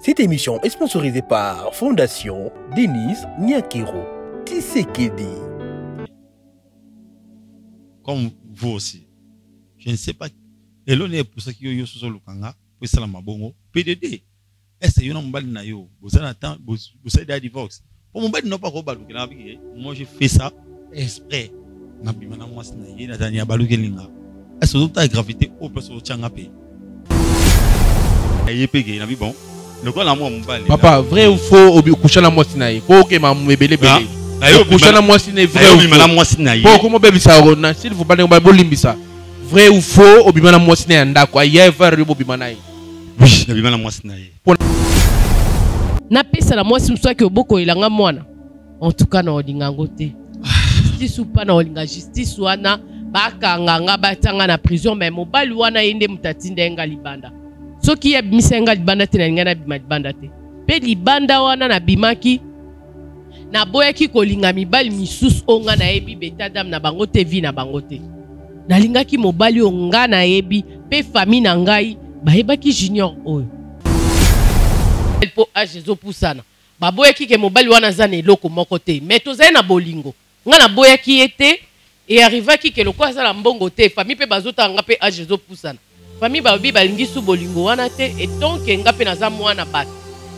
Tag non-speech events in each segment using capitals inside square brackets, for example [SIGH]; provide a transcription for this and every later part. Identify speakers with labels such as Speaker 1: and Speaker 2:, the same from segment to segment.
Speaker 1: Cette émission est sponsorisée par Fondation Denise Nyakero Tisekedi.
Speaker 2: Comme vous aussi. Je ne sais pas. Et l'on est pour ça qui yo sur le kanga, pour ça la mabongo. PDD. Est-ce que yon mbali na yo? Vous avez attend, vous avez des divorce. Pour mon non pas roba le Moi j'ai fait ça exprès. Na bimana moi sina ye na tania balu kelinga. Est-ce que vous avez gravité au place au changa pe? Na bon. Lokola mwa mobali
Speaker 3: papa vrai ou faux okushana na mwasi na ye po okema ebelebele okushana na mwasi na ye vrai
Speaker 2: obima na mwasi na ye
Speaker 3: po okoma obebisa yango na s'il faut bandeko bolimbisa. Vrai ou faux obima na mwasi na ye ya ndako aya evare yo bobima na ye
Speaker 2: oui nabima na mwasi na ye
Speaker 4: napesa na mwasi mosusu aki obokolelanga mwana. En tout cas na olinga yango te. Justice upa na olinga justice wana bakanganga batianga na prison me mobali wana ye nde moto atinda libanda soki ye abimisa ye nga libanda te nalingai nabima libanda te. Mpe libanda wana nabimaki naboyaki kolinga mibali misusu oyo nga nayebi betadame na bango te vi na bango te. Nalingaki mobali oyo nga nayebi mpe fami na ngai bayebaki junior oyo. Mpo age ezopusana. Baboyaki ke mobali wana aza na eloko moko te. Me tozali na bolingo. Nga naboyaki ye te earrivaki ke lokola aza na mbongo te fami mpe bazotanga nga mpe age ezopusana fami balobi balingi su bolingo wana te etonke nga mpe naza mwana bato.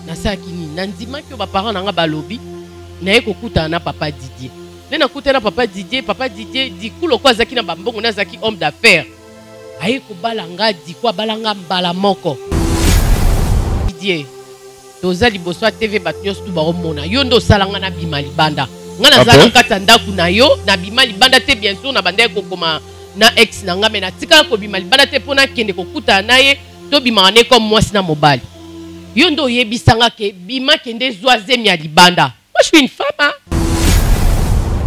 Speaker 4: Nasalaki nini? Nandimaki oyo baparent na nga balobi naye kokutana na papa didier. Nde nakutana na papa didier papa didier diku loko azalaki na bambongo nde azalaki homme d'affaires. Aye kobala nga diku abala nga mbala moko. Didier toza liboso ya tv bato nyonso tu baomona. Yo nde osalanga nabima libanda. Nga naza na kati ya ndako na yo nabima libanda te bientôt na bandaki kokoma na ex na nga me natikala kobima libanda te mpo nakende kokutana na ye tobimaka ne comme mwasi na mobali. Yo nde oyebisanga ke bima kende zwa zemi ya libanda. Moi je suis une femme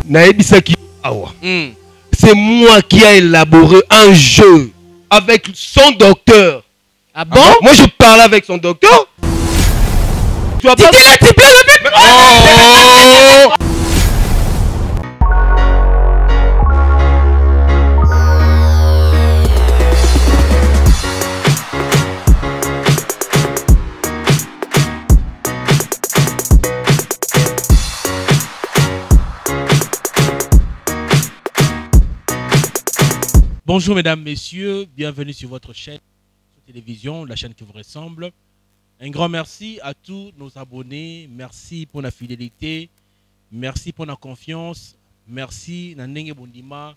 Speaker 5: nayebisaki awa. Mm. c'est moi qui a élaboré un jeu avec son docteur.
Speaker 4: Ah bon,
Speaker 5: ah moi je parle avec son docteur.
Speaker 4: Tu vas pas... [LAUGHS]
Speaker 3: Bonjour mesdames, messieurs, bienvenue sur votre chaîne de télévision, la chaîne qui vous ressemble. Un grand merci à tous nos abonnés, merci pour la fidélité, merci pour la confiance, merci na ndenge bondima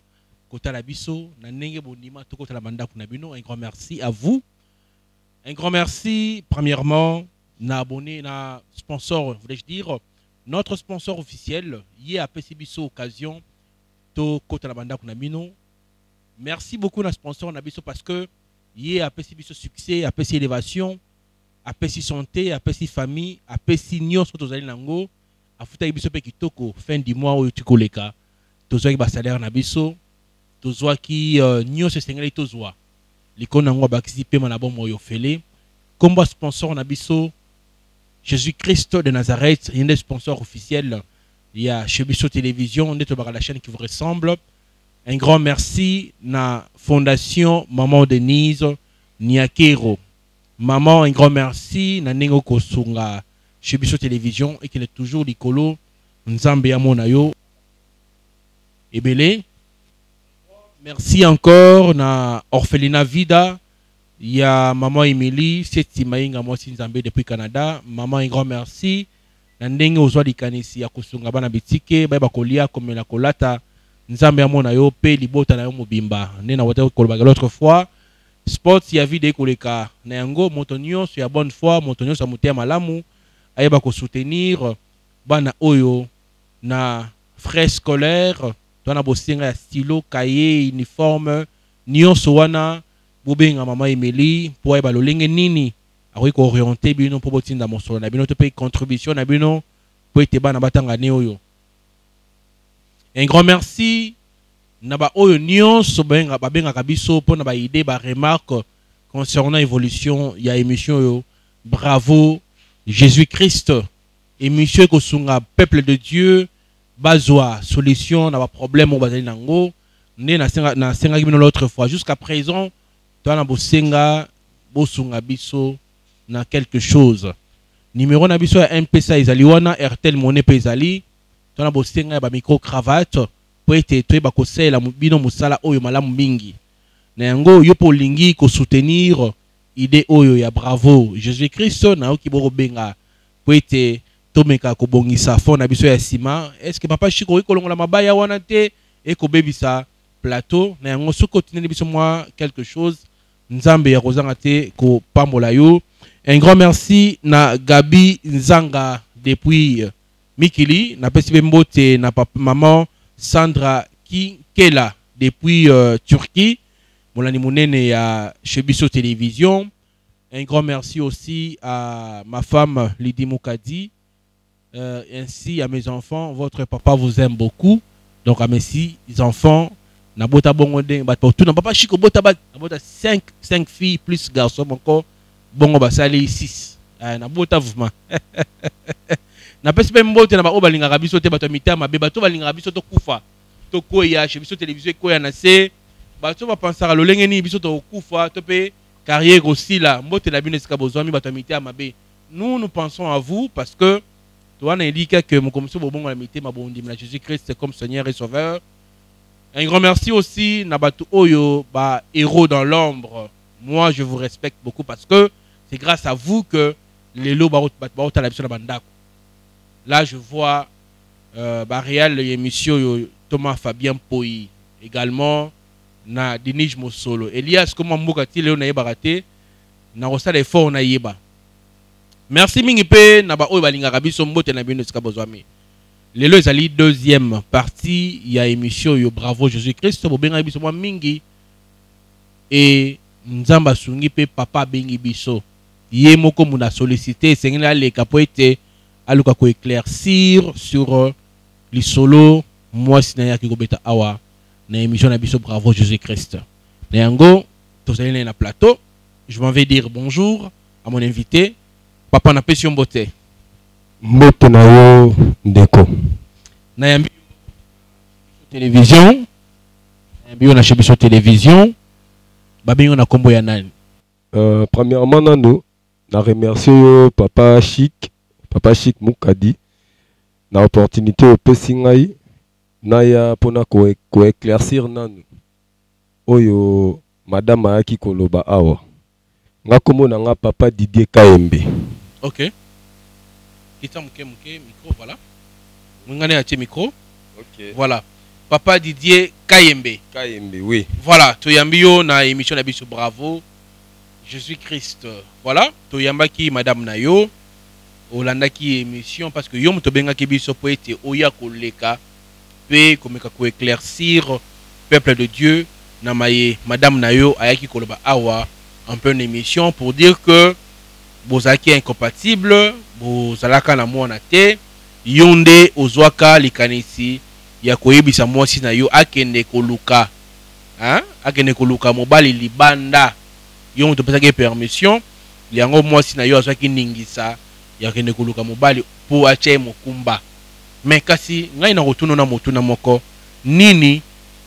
Speaker 3: kota la biso, na ndenge bondima to kota la banda kunabino. Un grand merci à vous. Un grand merci premièrement na abonné na sponsor, voulais-je dire, notre sponsor officiel, yé a PCBiso occasion to kota la banda kunabino merci beaucoup na sponsor na biso parce que ye apesi biso succès apesi élévation apesi santé apesi famille apesi nyonso tozali nango afutaki biso mpe kitoko fin du mois oyo tikoleka tozwaki basalaire na biso tozwaki uh, nyonso esengeli tozwa. Likolo nango abakisi pema na bomo oyo fele nkombo ya sponsor na biso jésus christ de nazareth ye sponsor officiel ya chez biso télévision nde tobaka la chaîne qui vous ressemble un grand merci na Fondation Maman Denise Niakero. Maman, un grand merci na Nengo Kosunga chez Télévision et qu'il est toujours l'icolo Nzambe Amonayo. Merci encore na Orphelina Vida. Il y a Maman Emily, Seti Maïnga Mwasi Nzambe depuis Canada. Maman, un grand merci. Nzambe amona yo mpe libota na yo mobimba. Nde nawata kolobaka l'autre fois sport ya vide ekoleka. Na yango moto nyonso ya bonne foi moto nyonso ya motema malamu ayeba kosoutenir bana oyo na frais scolaire. To na bosenga ya stylo kaye uniforme nyonso wana bobenga mama emeli mpo ayeba lolenge nini? Akoki kooriente bino mpo botinda mosolo na bino. To mpe contribution na bino mpo ete bana batanga ne oyo un grand merci na ba oyo nyonso babengaka biso mpo na baide baremarque concernant évolution ya émission oyo bravo jésus christ émission ekosunga peuple de dieu bazwa solution na baproblème oyo bazali nango nde nasengaki bino l'autre fois. Jusqu'à présent toa na bosenga bosunga biso na quelque chose. Numéro na biso ya mpesa ezali wana airtel monnaie mpe ezali tona bosenga ya bamicro cravate mpo ete toyeba kosalela bino mosala oyo malamu mingi. Na yango yo mpo olingi kosoutenir ide oyo ya bravo. Jésus kristo nayoki bokobenga mpo ete tomeka kobongisa fond na biso ya nsima estce papa chiko okoki kolongola mabaya wana te ekobebisa plateau. Na yango soki otineli biso mwa quelque chose nzambe ya kozanga te kopambola un grand merci na gabi nzanga depuis mikili napesi mpe mbote na papa, maman sandra kinkela. Depuis euh, turquie molandi monene ya chez biso télévision. Un grand merci aussi à ma femme lydie moukadi. Euh, ainsi à mes enfants votre papa vous aime beaucoup. Donc à mes enfants nabota bongo ndenge bato batuna papa chiko bota nabota 5 5 filles plus garçon moko bongo basali 6 uh, nabota vraiment [LAUGHS] napesi mpe mbote na baoyo balingaka biso te bato ya mitema mabe bato balingaka biso tokufa tokwea chez biso télévision ekwea na se bato bapansaka lolenge nini biso tokokufa to mpe carrière ekosila mbote na bino esika bozwami bato ya mitema mabe nous nous pensons à vous parce que towana elika ke mokomiso bobongo na mitema bondimi na jésus christ comme seigneur et sauveur un grand merci aussi na bato oyo ba héros dans l'ombre moi je vous respecte beaucoup parce que c'est grâce à vous que lelo baotala biso na bandako là je vois euh, émission oyo thomas fabien poi également na dinige mosolo. Elias koma mboka ti lelo nayebaka te? Nakosala effort nayeba merci mingi mpe na baoyo balingaka biso mbote na bino esika bozwami. Lelo ezali deuxième partie ya émission oyo bravo jésus christ. Bobengaki biso mwa mingi e nzambe asungi mpe papa abengi biso. Ye moko mundu asolicite esengeli aleka mpo ete aluka koéclaircir sur euh, lisolo mwasi na ye aki kobeta awa na émission na biso bravo jésus christ na yango tozali na na plateau. Je m'en vais dire bonjour à mon invité papa napesi yo mbote.
Speaker 5: Mbote na yo ndeko.
Speaker 3: Nayambi yo télévision. Nayambi yo na chez biso télévision. Babengi yo na nkombo ya nani?
Speaker 5: Euh, premièrement nanu na remercie yo papa chic papa chic mukadi na opportunité opesi ngai naya mpona koéclaircir nanu. Oyo madame ayaki koloba awa. Nga kombo na nga papa didier kayembe
Speaker 3: ok. Kita moke moke micro voilà. Ngani atie micro.
Speaker 5: Okay.
Speaker 3: voilà. Papa didier kayembe
Speaker 5: kayembe oui.
Speaker 3: Voilà toyambi yo na émission na biso bravo. Jésus christ. Voilà toyambaki madame na yo olandaki émission parce que yo moto obengaki biso mpo ete oya koleka mpe komeka koéclaircir peuple de dieu na maye madame na yo ayaki koloba awa en pleine émission pour dire que bozalaki incompatible bozalaka na mwana te yo nde ozwaka likanisi ya koyebisa mwasi na yo akende koluka hein? akende koluka mobali libanda yo moto permission yango mwasi na yo azwaki ningisa ya kende koluka mobali mpo atya ye mokumba. Me kasi ngai na kotuna na motuna moko nini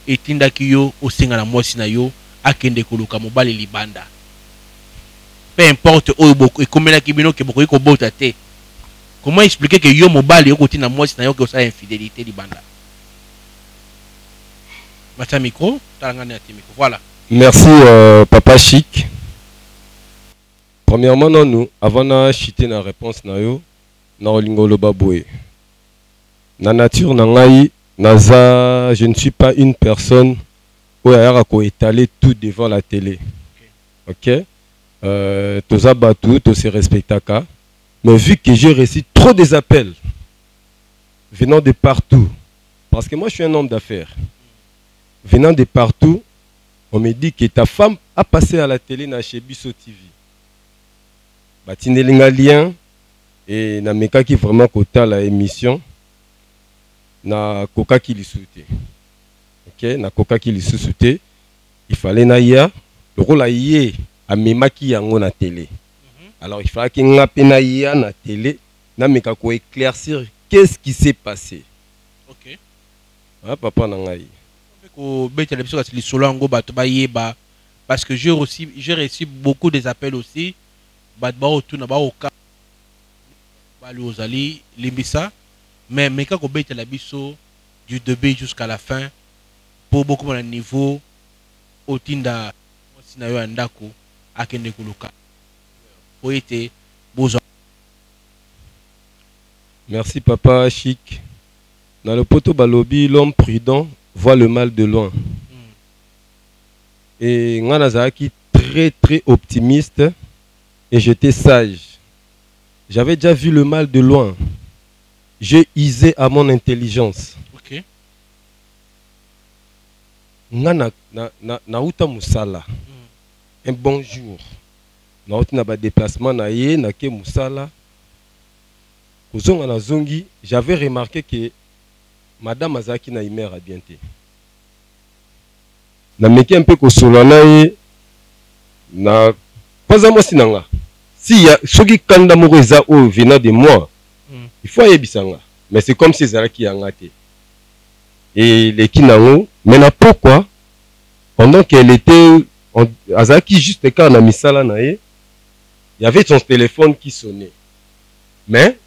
Speaker 3: etindaki yo osenga na mwasi na yo akende koluka mobali libanda? Peu importe oyo ekomelaki bino ke bokoki kobota te. Comment expliquer ke yo mobali okotinda mwasi na yo ke osala infidélité libanda? Batia micro tala ngani atie micro. Voilà.
Speaker 5: Merci euh, papa chic premièrement nanu avant na chite na réponse na yo na na nature je ne suis pas une personne oyo ayaka koétaler tout devant la télé. Ok? Euh, toza respectaka mais vu que j'ai reçu trop des appels venant de partout parce que moi je suis un homme d'affaires venant de partout on me dit que ta femme a passé à la télé na chez Bisso TV. Batindeli nga lien e namekaki vraiment kotala émission nakokaki lisusu te ok nakokaki lisusu te ifale naya lokola ye amemaki yango na télé. Alors il fallaki nga mpe naya na télé nameka koéclaircir qu'est-ce qui s'est passé?
Speaker 3: Ok.
Speaker 5: Ah, papa na ngai.
Speaker 3: Mpe kobetela biso kasi lisolo yango bato bayeba parce que j'ai reçu, j'ai reçu beaucoup des appels aussi bato baotuna baoka mobali ozali limbisa. Mais meka kobetela biso du début jusqu'à la fin mpo bokoma na niveau otinda mwasi na yo ya ndako akende koluka po ete bozwa
Speaker 5: Merci papa chic. Dans le poteau balobi, l'homme prudent voit le mal de loin. Et nga nazalaki très très optimiste et j'étais sage. J'avais déjà vu le mal de loin. J'ai isé à mon intelligence.
Speaker 3: ok.
Speaker 5: Nga na, na, na, nauta mosala un bon jour. Nauti na badéplacement na ye nake mosala kozonga nazongi j'avais remarqué que madame azalaki na humeur ya bien te nameki mpe kosola na ye na kwanza mwasi na nga si ya, soki kanda moko eza oyo venant de moi
Speaker 3: Mm.
Speaker 5: il faut ayebisa nga mais c'est comme si ezalaki yanga te. Eleki nango mais na pokwa pendant qu'elle était azalaki juste kaka na misala na ye y avait son téléphone qui sonnait. Mais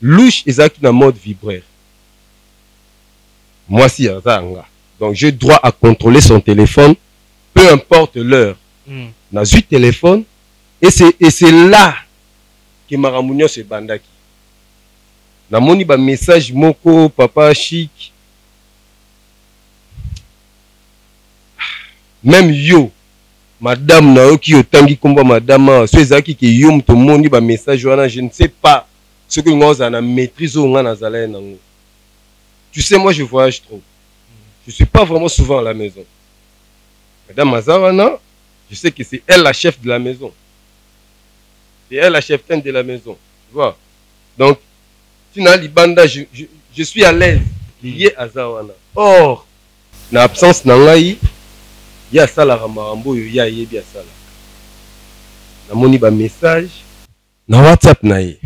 Speaker 5: louche ezalaki na mode vibraire. Mwasi aza yanga. Donc j'ai droit à contrôler son téléphone peu importe l'heure.
Speaker 3: Mm.
Speaker 5: nazwi téléphone et c'est là ke makambo nyonso ebandaki namoni bamessage moko papa chic. Même yo madame nayoki otangi nkombo ya madame so ezalaki ke yo moto omoni bamessage wana je ne sais pas soki nga ozala na maîtrise nango. Tu sais moi je voyage trop. Je suis pas vraiment souvent à la maison. Madame aza wana je sais que c'est elle la chef de la maison c'est elle la cheftaine de la maison tu vois. Donc tina libanda je, je, je suis à l'aise ye aza wana or na absence na ngai ye asalaka makambo oyo ye ayebi asalaka. Namoni bamessage na whatsapp na ye.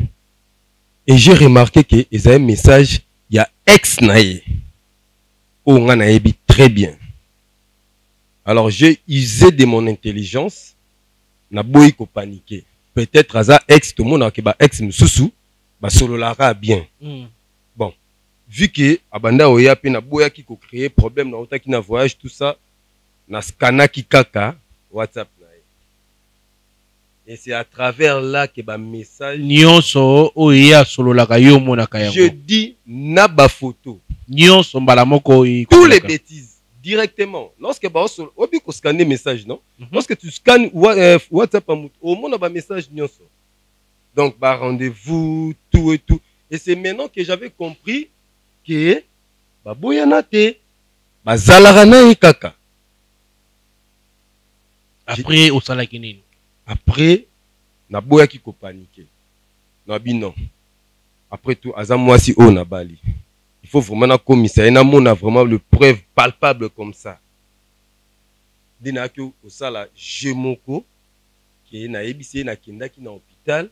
Speaker 5: Et j'ai remarqué que ezali message ya ex na ye. Oyo ngai nayebi très bien. Alors j'ai usé de mon intelligence naboyi kopanike peut-être aza ex tomonaka ke baex mosusu basololaka bien.
Speaker 3: Mm.
Speaker 5: vu que abanda oya mpe naboyaki kocréer problème nautaki na voyage tout ça naskanaki kaka whatsapp na et c'est à travers là que bamessage
Speaker 3: nyonso oyo ye asololaka yo omonaka
Speaker 5: je
Speaker 3: yango.
Speaker 5: dis na bafoto
Speaker 3: nyonso mbala moko
Speaker 5: tous les bêtises directement. Lorsque baosolo obi koscanne message non?
Speaker 3: Mhm.
Speaker 5: lorsque tu scannes euh, whatsapp moto omona bamessage nyonso. Donc barendez-vous tout et tout. Et c'est maintenant que j'avais compris ke baboyana te bazalaka na ye kaka.
Speaker 3: Après osalaki nini
Speaker 5: après naboyaki kopanike nabi non. Après tout aza mwasi oyo nabali il faut vraiment nakomisa ye namona vraiment le preuve palpable comme ça. Nde nayaki kosala je moko ke nayebisi ye nakendaki na hôpital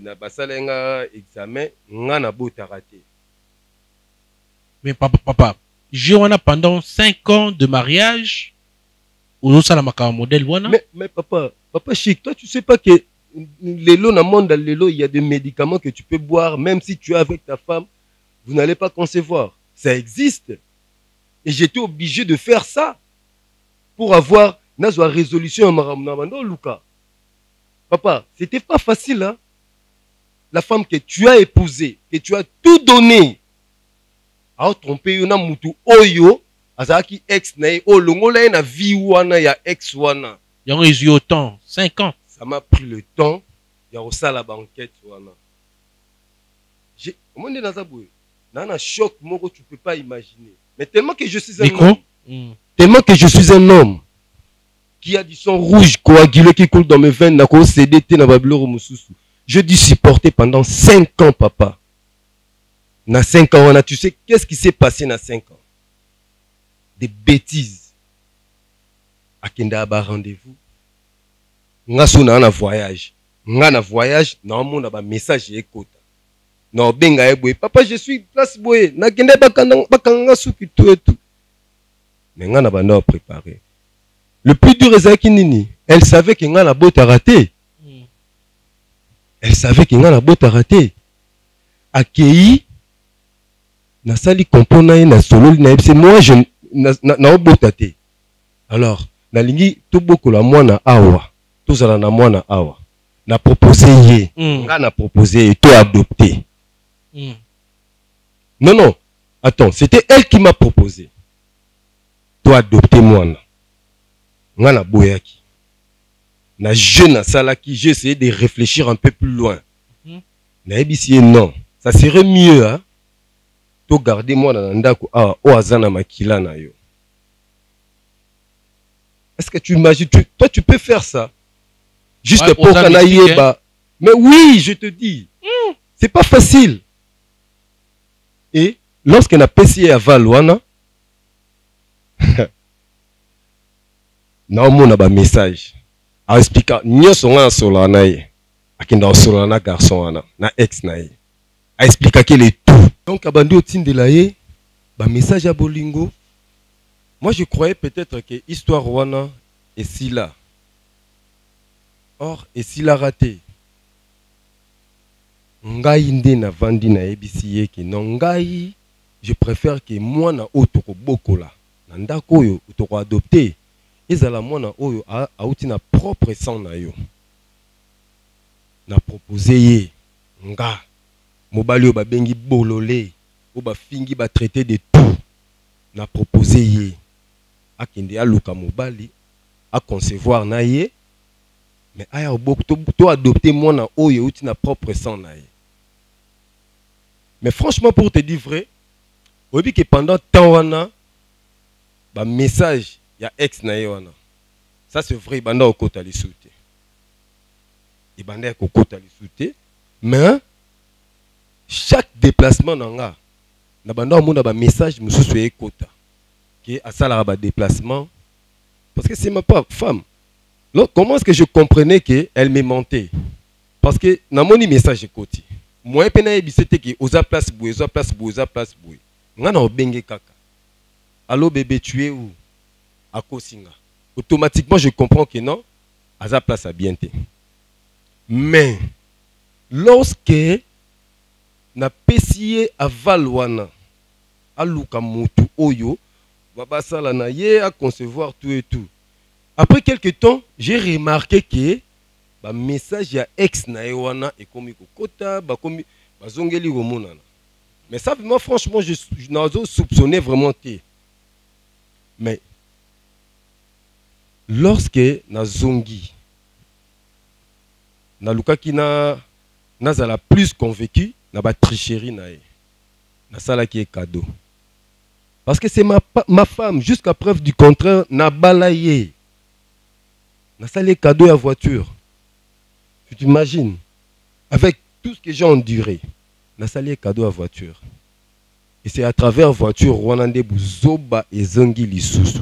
Speaker 5: na basala nga examen nga nabotaka te
Speaker 3: mais papa papa je wana pendant 5 ans de mariage ozosala makambo modèle wana
Speaker 5: Mais, mais papa, papa chic, toi tu sais pas que l'élo dans le monde, il y a des médicaments que tu peux boire, même si tu es avec ta femme, vous n'allez pas concevoir. Ça existe. Et j'étais obligé de faire ça pour avoir une résolution à Luca. Papa, c'était pas facile, hein. La femme que tu as épousée, que tu as tout donné, a trompé yona mutu oyo, azalaki ex na ye oyo longola na vie wana ya ex wana
Speaker 3: yango ezwi autant 5 ans
Speaker 5: ça m'a pris le temps ya kosala baenquête wana J'ai- omoni naza boye naa na choc moko tu peux pas imaginer. Mais tellement que je suis un homme
Speaker 3: Mm.
Speaker 5: tellement que je suis un homme qui a du sang rouge coagulé qui coule dans mes veines na je dû supporter pendant 5 ans papa. Na 5 ans tu sais qu'est-ce qui s'est passé na 5 ans? Des bêtises. Akendaka barendez-vous nga so naa na voyage. Nga na voyage naomona bamessage ekota naobenga ye boye. Papa je suis place boye. Nakende bakanga bakanga nga suki tu etu me nga na banda préparé. Le plus dur ezalaki nini elle savait ke nga nabotaka te elle savait ke nga nabotaka te akei nasali kompo na ye nasololi na ye. Se moi je na- na- naobota te. Alors nalingi tobokola mwana awa. Tozala na mwana awa. Na propose ye.
Speaker 3: Mm.
Speaker 5: nga na propose ye to adopte
Speaker 3: Mm.
Speaker 5: non non. Attends c'était elle qui m'a proposé. To adopte mwana nga naboyaki na jeu nasalaki j'ai essayé de réfléchir un peu plus loin.
Speaker 3: Mhm.
Speaker 5: nayebisi ye non. Ça serait mieux hein? to garder mwana na ndako. Awa oyo aza na makila na yo. Est-ce que tu imagines? Tu, toi tu peux faire ça. Juste
Speaker 3: Ouais,
Speaker 5: pour kana yeba mais oui je te dis. C'est pas facile et lorsque napesi ye aval wana naomona bamessage aexplika nyonso nga nasolola na ye akenda kosolola na garçon wana na ex na ye. Aexplikaki le tout. Donc abandi otindela ye bamessage ya bolingo. Moi je croyais peut-être que histoire wana esila or esilaka te ngai nde navandi nayebisi ye ke. No ngai je préfère ke mwana oyo tokobokola na ndako oyo tokoadopte ezala mwana oyo a- awuti na propre sang na yo. Na propose ye nga. Mobali oyo babengi bolole oyo bafingi batraite de tout na propose ye. Akende aluka mobali aconcevoir na ye me aya to- toadopte mwana oyo euti na propre sang na ye mais franchement pour te dire vrai oyebi ke pendant temps wana bamessage ya ex na ye wana ça c'est vrai ebanda kokota lisu te ebanda ya kokota lisu te mais chaque déplacement na nga na banda omona bamessage mosusu ekota ke asalaka badéplacement parce que c'est ma femme. Comment est-ce que je comprenais qu'elle me mentait Parce que dans mon message ekoti moi mpe nayebisa te ke oza place boye oza place boye place nga obenge kaka. Allo bébé tu es où? Akosinga automatiquement je comprends que non aza place à bien te. Mais lorsque napesi ye aval wana aluka motu oyo ba- basala na ye aconcevoir tout et tout. Après quelque temps j'ai remarqué que bamessage ya ex na ye wana ekomi kokota bakomi bazongeli komonana. Mais ça moi franchement je, je nazo soupçonné vraiment te mais lorsque nazongi nalukaki na nazala plus convaincu na batricherie na ye. Nasalaki ye cadeau. Parce que c'est ma, ma femme jusqu'à preuve du contraire nabala ye nasali ye cadeau ya voiture tu t'imagines avec tout ce que j'ai enduré nasali ye cadeau ya voiture. Et c'est à travers voiture nde buzoba ezongi lisusu.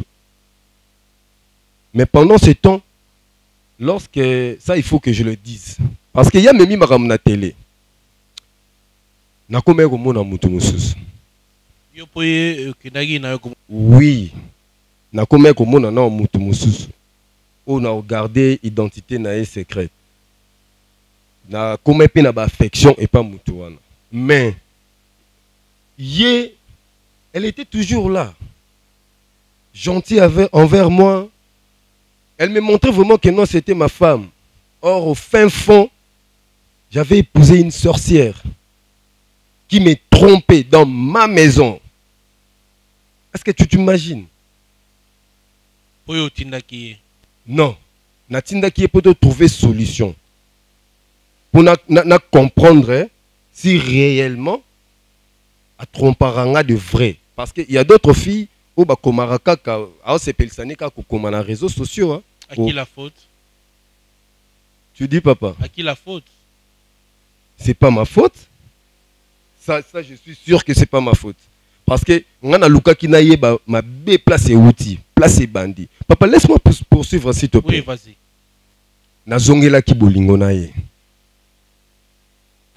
Speaker 5: Mais pendant ce temps lorsque ça il faut que je le dise parce que ya memi makambo na télé.
Speaker 3: Komo-
Speaker 5: oui nakomaki komona na motu mosusu. Oyo na ogarde identité na ye secrète nakomaki mpe na baaffection epa motu wana. Mais ye elle était toujours là. Gentille avec, envers moi. Elle me montrait vraiment que non c'était ma femme. Or au fin fond j'avais épousé une sorcière qui me trompait dans ma maison. Est-ce que tu t'imagines?
Speaker 3: Mpo oyo otindaki ye
Speaker 5: non. Natindaki ye mpo trouver solution mpo na, na, na comprendre si réellement atrompaka nga de vrai. Parce que y a d'autres filles kaka aosepelisani kaka kokoma na réseaux sociaux hein.
Speaker 3: à qui la faute?
Speaker 5: Tu dis papa.
Speaker 3: À qui la faute?
Speaker 5: C'est pas ma faute. Ça, ça je suis sûr que c'est pas ma faute. Parce que nga nalukaki nayeba mabe place euti place ebandi papa laisse-moi poursuivre s'il te plaît.
Speaker 3: oui vas-y.
Speaker 5: Nazongelaki bolingo na ye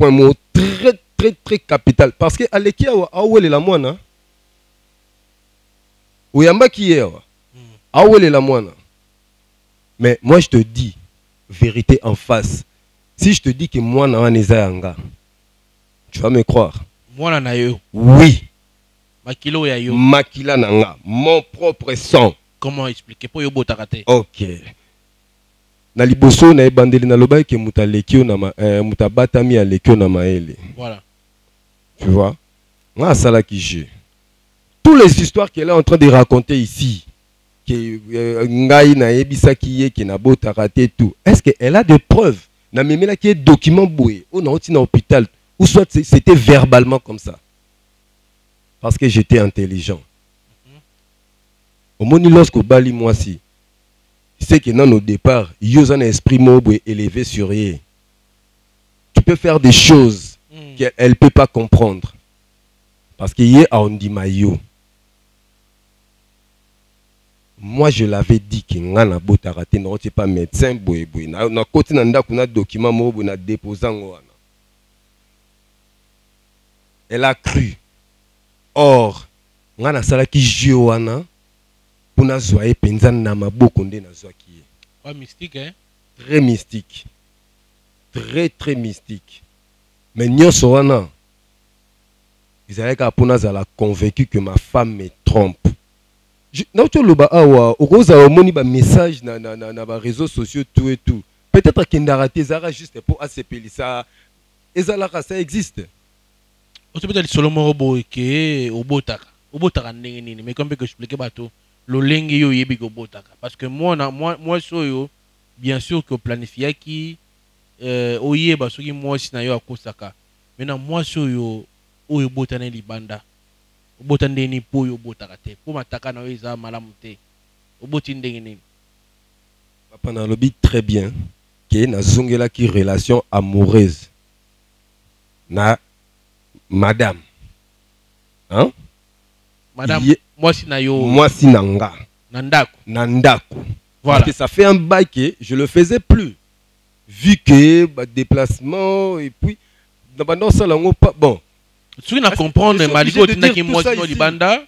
Speaker 5: point mot très très très capital. Parce que aleki awa aowelela mwana oyambaki ye awa
Speaker 3: Mm.
Speaker 5: aowelela mwana mais moi je te dis vérité en face. Si je te dis que mwana wana eza yanga tu vas me croire.
Speaker 3: Mwana na yo.
Speaker 5: Oui.
Speaker 3: Makilo ya yo.
Speaker 5: Makila na nga mon propre sang.
Speaker 3: Comment expliquer? Yobotaka te.
Speaker 5: Ok na liboso na ebandeli nalobaki ke moto aleki yo ma, eh, moto abatami aleki yo na mayele.
Speaker 3: Voilà.
Speaker 5: Tu vois? Nga asalaki jeu toutes les histoires qu'elle est en train de raconter ici ke euh, ngai nayebisaki ye ke nabotaka te tout est ce que elle a des preuves? Namemelaki ye document boye. Oyo nauti na hôpital ou soit c'était verbalement comme ça. Parce que j'étais intelligent. Omoni lorsque obali mwasi c'est que non au départ yo oza na esprit moko boye élevé sur ye tu peux faire des choses
Speaker 3: Mm.
Speaker 5: qu'elle ne peut pas comprendre. Parce qu'il y a ondima yo. Moi, je l'avais dit que nga na botaka te na pas médecin boye boye. Na na na document mo na déposant wana. Elle a cru. Or, nga na salaki jeu wana pour na zwa ye penza na maboko nde na zwaki ye.
Speaker 3: pas mystique hein.
Speaker 5: Très mystique. Très très mystique. Mais nyonso wana ezalaki kaka mpo nazala convaincu que ma femme me trompe. Je- nauti oloba awa okozala omoni bamessage na, na, na, na baréseaux sociaux tout et tout. Peut-être akendaka te ezalaka juste mpo asepelisa. Ezalaka ça existe?
Speaker 3: Otobeta lisolo moko boye ke obotaka. Obotaka ndenge nini? Mais comme mpe koexplike bato lolenge yo oyebi ke obotaka parce que mwana mwa- mwasi oyo bien sûr ke oplanifiaki euh, oyeba soki mwasi na yo akosaka. Mais na mwasi oyo oyo obotani libanda. Obota ndenge nini mpo oyo obotaka te. Mpo mataka na yo eza te. Oboti ndenge nini?
Speaker 5: Papa nalobi très bien ke nazongelaki relation amoureuse na madame. Hein?
Speaker 3: Madame mwasi na yo
Speaker 5: mwasi na nga
Speaker 3: na ndako
Speaker 5: na ndako
Speaker 3: voilà
Speaker 5: Parce que ça fait un bail que je le faisais plus. Vu que bah, déplacement et puis dans ça là pas bon.
Speaker 3: soki na comprendre
Speaker 5: de
Speaker 3: otindaki mwasi no libanda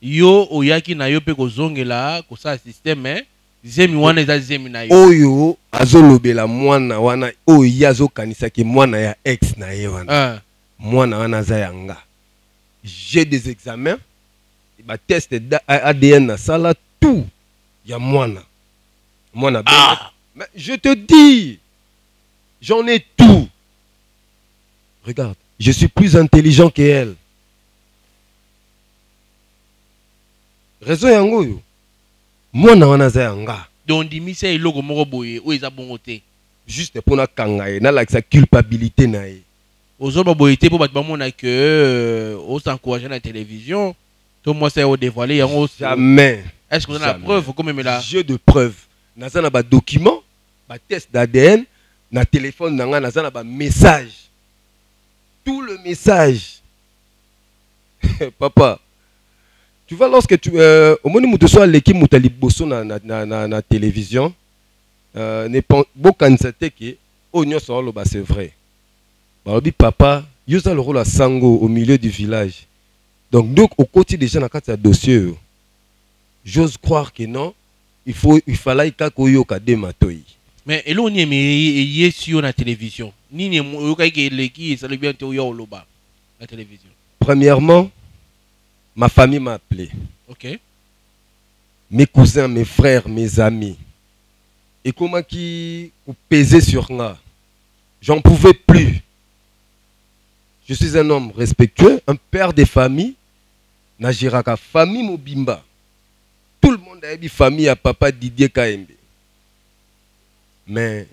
Speaker 3: yo oyaki na yo mpe kozongela kosala systeme zemi wana eza zemi na yo
Speaker 5: Oyo azolobela mwana wana oyo ye azokanisaki mwana ya ex na ye wana.
Speaker 3: Ah,
Speaker 5: Mwana wana aza yanga. J'ai des examens. Ba test da- ADN na sala tout. Ya mwana. Mwana
Speaker 3: Ah.
Speaker 5: Mais je te dis, j'en ai tout. Regarde, je suis plus intelligent qu'elle. Raison yango oyo. Mwana wana aza yanga.
Speaker 3: donc ndimisa eloko moko boye oyo eza bongo te
Speaker 5: Juste mpona kanga ye, nalakisa culpabilité na ye.
Speaker 3: ozoba boye te mpo bato bamona ke euh, osencourage na télévision to mwasi ya odévoile yango
Speaker 5: Jamais.
Speaker 3: est ce que oza na
Speaker 5: Jamais.
Speaker 3: preuve okomemela
Speaker 5: Jeu de preuve. Naza na ba document, ba test d'ADN, na téléphone na ba message. Tout le message. [LAUGHS] Papa, tu vois lorsque tu euh, omoni mutu so aleki mutu ya liboso na, na, na, na, na télévision euh, ne ke oyo nyonso aloba c'est vrai papa yo oza lokola sango au milieu du village donc donc okoti déjà na kati ya dossier oyo j'ose croire que non il faut il fallait kaka oyoka de matoi.
Speaker 3: Mais eloko nini eme eyesi yo na télévision. Oloba na télévision.
Speaker 5: Premièrement ma famille m'a appelé.
Speaker 3: Ok.
Speaker 5: Mes cousins mes frères mes amis. Ekomaki kopese sur nga j'en pouvais plus. Je suis un homme respectueux un père de famille nagéraka famille mobimba. Tout le monde ayebi famille ya papa didier kaembe. Mais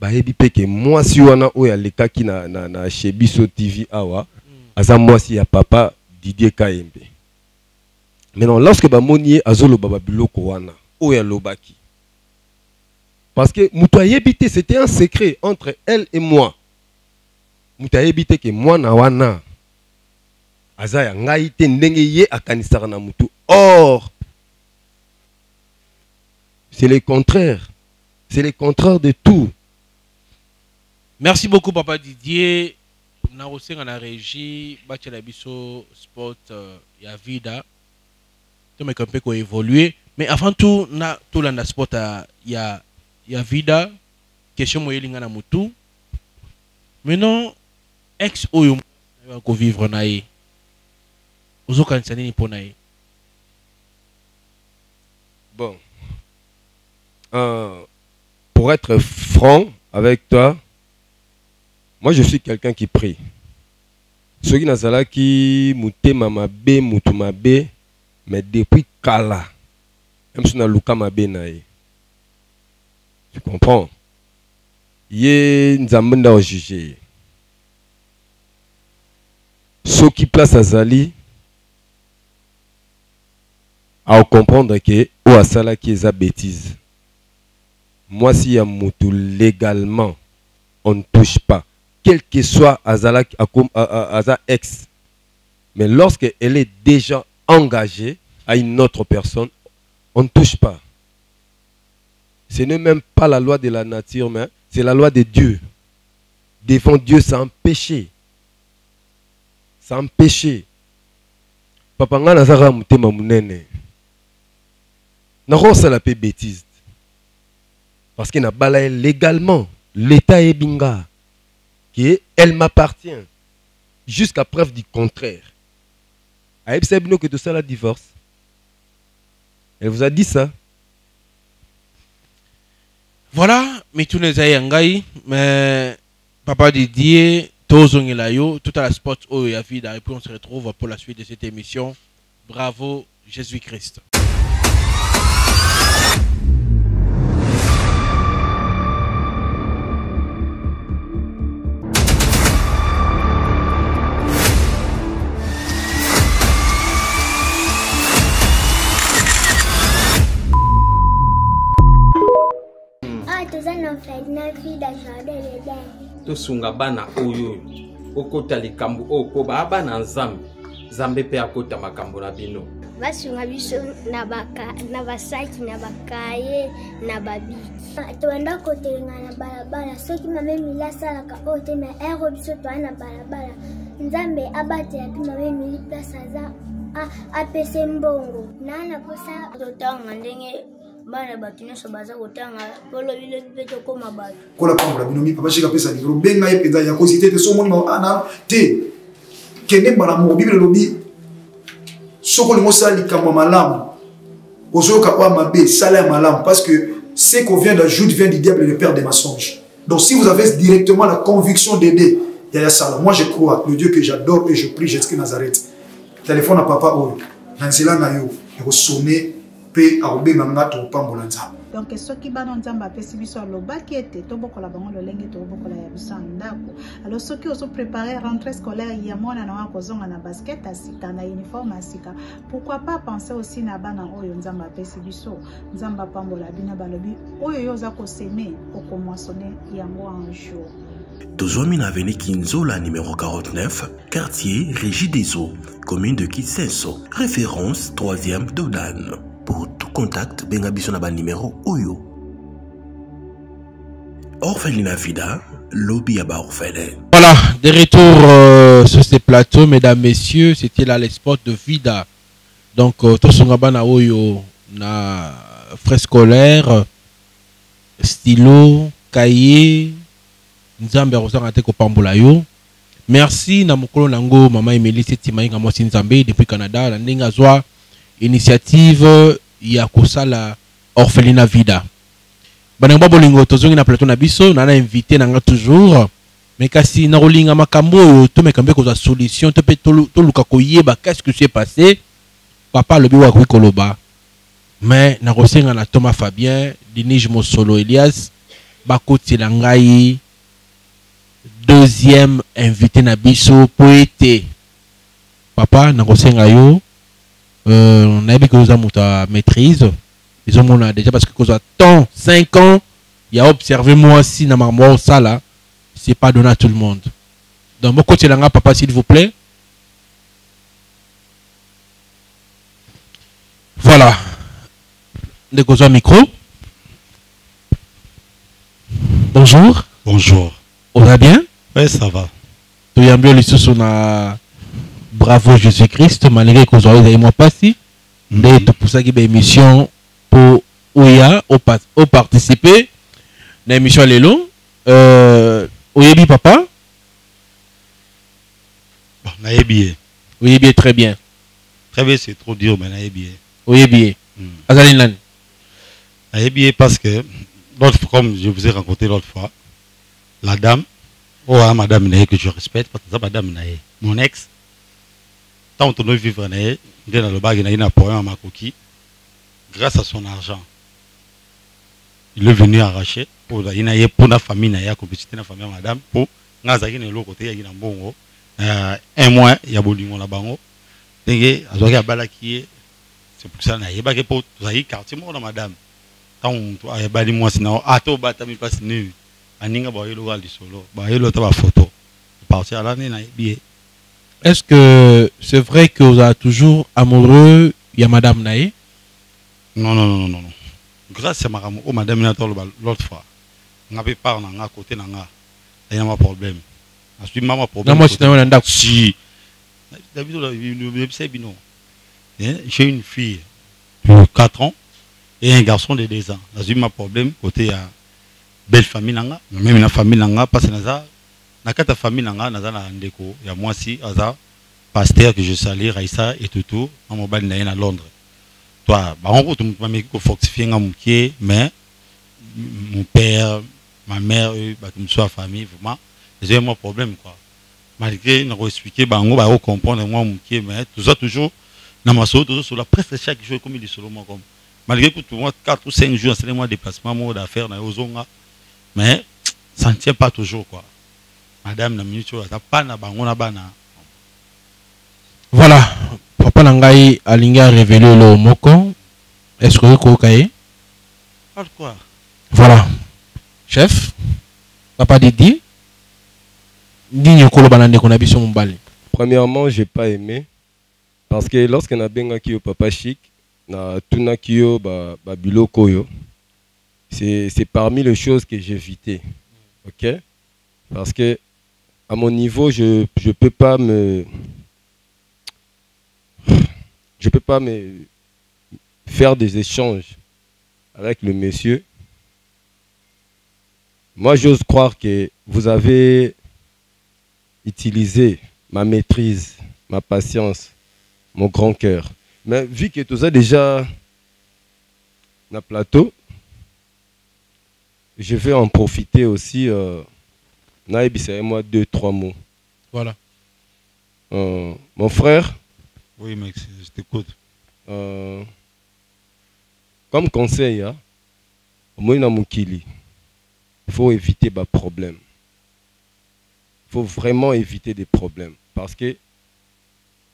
Speaker 5: bayebi mpe ke mwasi wana oyo alekaki na, na, na chez biso tv awa aza mwasi ya papa didier kaembe. Maintenant lorsque bamoni ye azoloba babiloko wana oyo alobaki. Parce que moto ayebi te c'était un secret entre elle et moi. Moto ayebi te ke mwana wana aza ya ngai te ndenge ye akanisaka na motu. Or c'est le contraire. C'est le contraire de tout.
Speaker 3: Merci beaucoup papa didier. Nakosenga na régie batiela biso sport euh, ya vida. Tomeka mpe koévolue mais avant tout na tolanda sport ya, ya, ya vida. Question moyelinga na motu maintenant ex oyo akovivre na ye ozokanisa nini ye
Speaker 5: Bon. Euh, pour être franc avec toi, moi je suis quelqu'un qui prie. soki nazalaki motema mabe motu mabe mais depuis kala même so naluka mabe na ye tu comprends? Ye nzambe nde aojuge ye soki place azali aocomprendre ke oyo asalaki eza bêtise. Mwasi ya motu légalement on ne touche pas. Quel que soit azalaki aza ex. Mais lorsque elle est déjà engagée à une autre personne on ne touche pas. Ce n'est même pas la loi de la nature mais c'est la loi de Dieu. Devant Dieu un péché. Un péché. Papa nakosala mpe bêtise. Parce que nabala ye légalement l'état yebi nga que elle m'appartient jusqu'à preuve du contraire. Ayebisa bino ke tosala divorce. Elle vous a dit ça.
Speaker 3: Voilà mituna eza ya ngai mais papa didier tozongela yo tout à la spot oyo ya vida et puis on se retrouve pour la suite de cette émission. Bravo jésus christ
Speaker 6: toza na fete na vida jardin eden
Speaker 7: tosunga bana oyo. Okota likambo oyo mpo baya bana nzambe. Nzambe mpe akota makambo na bino.
Speaker 6: Basunga biso na baka- na basaki na bakaye na babiki. Tobanda kotelenga na balabala. Soki mame mili asalaka oyo te na ero biso toya na balabala. Nzambe abatela mpe mame mili place aza a- apese mbongo. Naa na posa
Speaker 8: totanga ndenge bana bato nyonso baza kotanga polobi lobi mpe tokóma bato.
Speaker 9: Kola pambola bino mi papa shika apesa likolo. Benga ye mpenza ya kosi te te so omoni ma- ana te kende mbala moko bibele elobi soki olingi osala likambo ya malamu. Ozoyoka oya mabe sala ya malamu parce que ce qu'on vient d'ajoute vient du diable et le père des mensonges. Donc si vous avez directement la conviction d'aider yaya sala moi je crois le dieu que j'adore et je prie jésus nazareth. Telefone ya papa oyo na nzela na yo ekosone mpe akobenga nga tokopambola nzambe
Speaker 10: donk soki bana nzambe apesi biso alobaki ete tobokola bango lolenge tokobokola ya biso ya ndako alors soki ozoprépare rentrée scolaire ya mwana na na basket ya sika na uniforme ya sika pourquoi pas penser aussi na bana oyo nzambe apesi biso? Nzambe apambola bino balobi oyo yo oza koseme yango un jour
Speaker 1: Tozwami na avenue Kinzola numéro 49, quartier Régie des Eaux, commune de Kisenso. Référence 3e Dodan. Contact, benga biso na ba numéro Oyo. Orphelinat Vida, lobby à orphelin.
Speaker 3: Voilà, de retour euh, sur ces plateaux, mesdames, messieurs, c'était là les de Vida. Donc, euh, Tosungaba na Oyo, na frais scolaire, stylo, cahier, nzambe akozanga te kopambola yo merci na mokolo nango mama emeli setima yenga mwasi nzambe depuis canada na ndenge azwa initiative ya kosala orphelina vida. Banango ba bolingo tozongi na plateau na biso na na invité na nga toujours. Me kasi na kolinga makambo oyo tomeka mpe kozwa solution to mpe tolu- toluka koyeba qu'est-ce que s'est passé? Papa alobi wakoki koloba. Me na kosenga na thomas fabien dinige mosolo elias bakotela ngai deuxième invité na biso po ete papa na kosenga yo euh, nayebi ke oza moto maîtrise ezomona déjà parce que kozwa temps 5 ans ya observe mwasi na makambo osala c'est pas donné à tout le monde. Donc bokotela nga papa s'il vous plaît. Voilà. Ndeko kozwa micro. Bonjour.
Speaker 2: Bonjour.
Speaker 3: oza bien?
Speaker 2: Ouais, ça va.
Speaker 3: toyambi yo lisusu na bravo jésus christ malgré kozwa oyo ezali mwa mpasi nde topusaki baémission mpo oya opa- oparticipe na émission ya lelo oyebi papa.
Speaker 2: Nayebi ye
Speaker 3: oyebi ye très bien.
Speaker 2: Très bien c'est trop dur mais nayebi ye
Speaker 3: oyebi ye azali nani
Speaker 2: nayebi ye parce que l'autre comme je vous ai rencontré l'autre fois la dame oh ah, madame na ye que je respecte parce que eza madame na ye mon ex ntango tono vivre na ye nde nalobaki na poème ya makoki grâce à son argent il est venu arracher po azali na mpo famille na ye akomplicité na famille madame mpo ngai azalaki na eloko te yaki na mbongo un mois ya bolingo na bango ndenge c'est pour ça nayebaki mpo
Speaker 3: est-ce que c'est vrai que vous êtes toujours amoureux ya madame na ye
Speaker 2: non non non non non. Grâce oyo madame na toloba l'autre fois. Nga mpe part na nga côté na nga ayina ma problème. Nazwi mama
Speaker 3: na mwasi na yo na ndako
Speaker 2: si. Yebisa bino. Hein, j'ai une fille de 4 ans et un garçon de 2 ans. Nazwi ma problème côté ya belle famille même na famille parce naza na kati ya famille na nga naza na ndeko ya mwasi aza pasteur que je sali raisa etutu na mobali na ye na londres. Toi bango motu bameki kofortifie nga mokie mais mon père ma mère bato mosusu ya famille vraiment ezali mwa problème quoi. Malgré nakoexplike bango bakocomprendre mwa mokie mais toza toujours na masolo tozosola presque chaque jour ekomi lisolo moko malgré kutu mwa 4 ou 5 jours asali mwa déplacement moko d'affaire na ozonga mais ça ne tient pas toujours quoi madame na minute oyo aza pa na bango na bana.
Speaker 3: Voilà. Papa na ngai alingi arevele moko. Est-ce que okoyoka ye
Speaker 2: Parle quoi?
Speaker 3: Voilà. Chef papa didi nini okoloba na ndeko na biso mobali
Speaker 5: Premièrement, j'ai pas aimé. Parce que lorsque na bengaki yo papa chic, na tunaki yo ba, ba biloko yo, c'est c'est parmi les choses que j'évitais. OK? Parce que à mon niveau, je je peux pas me faire des échanges avec le monsieur. Moi, j'ose croire que vous avez utilisé ma maîtrise, ma patience, mon grand cœur. Mais vu que tout ça déjà le plateau, je vais en profiter aussi. Euh, naïbisa et moi deux, trois mots.
Speaker 3: voilà
Speaker 5: Euh, mon frère,
Speaker 2: oui mec je t'écoute
Speaker 5: euh, comme conseil, hein, il faut éviter des problèmes. Il faut vraiment éviter des problèmes. Parce que,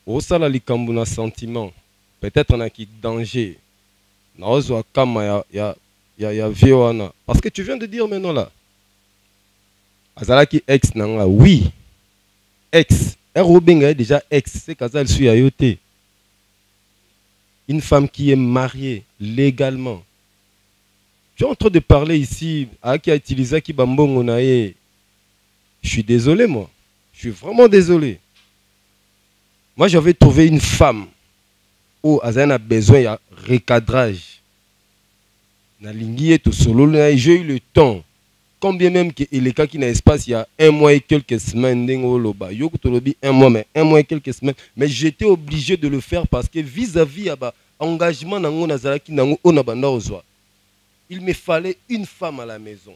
Speaker 5: au sala likambo na sentiment, peut-être on a qui danger. Parce que tu viens de dire maintenant là. Azalaki ex nanga, oui. Ex. Erobenga est déjà ex. C'est kazal suya yote une femme qui est mariée légalement. Tu es en train de parler ici à qui a utilisé qui bambongo na ye. Je suis désolé moi. Je suis vraiment désolé. Moi j'avais trouvé une femme où Azan a besoin de recadrage. J'ai eu le temps. Combien même que cas qui n'a espace il y a un mois et quelques semaines ndenge loba. Yo kutolobi un mois mais un mois et quelques semaines mais j'étais obligé de le faire parce que vis-à-vis ya ba engagement nango nazalaki nango ona banda ozwa. Il me fallait une femme à la maison.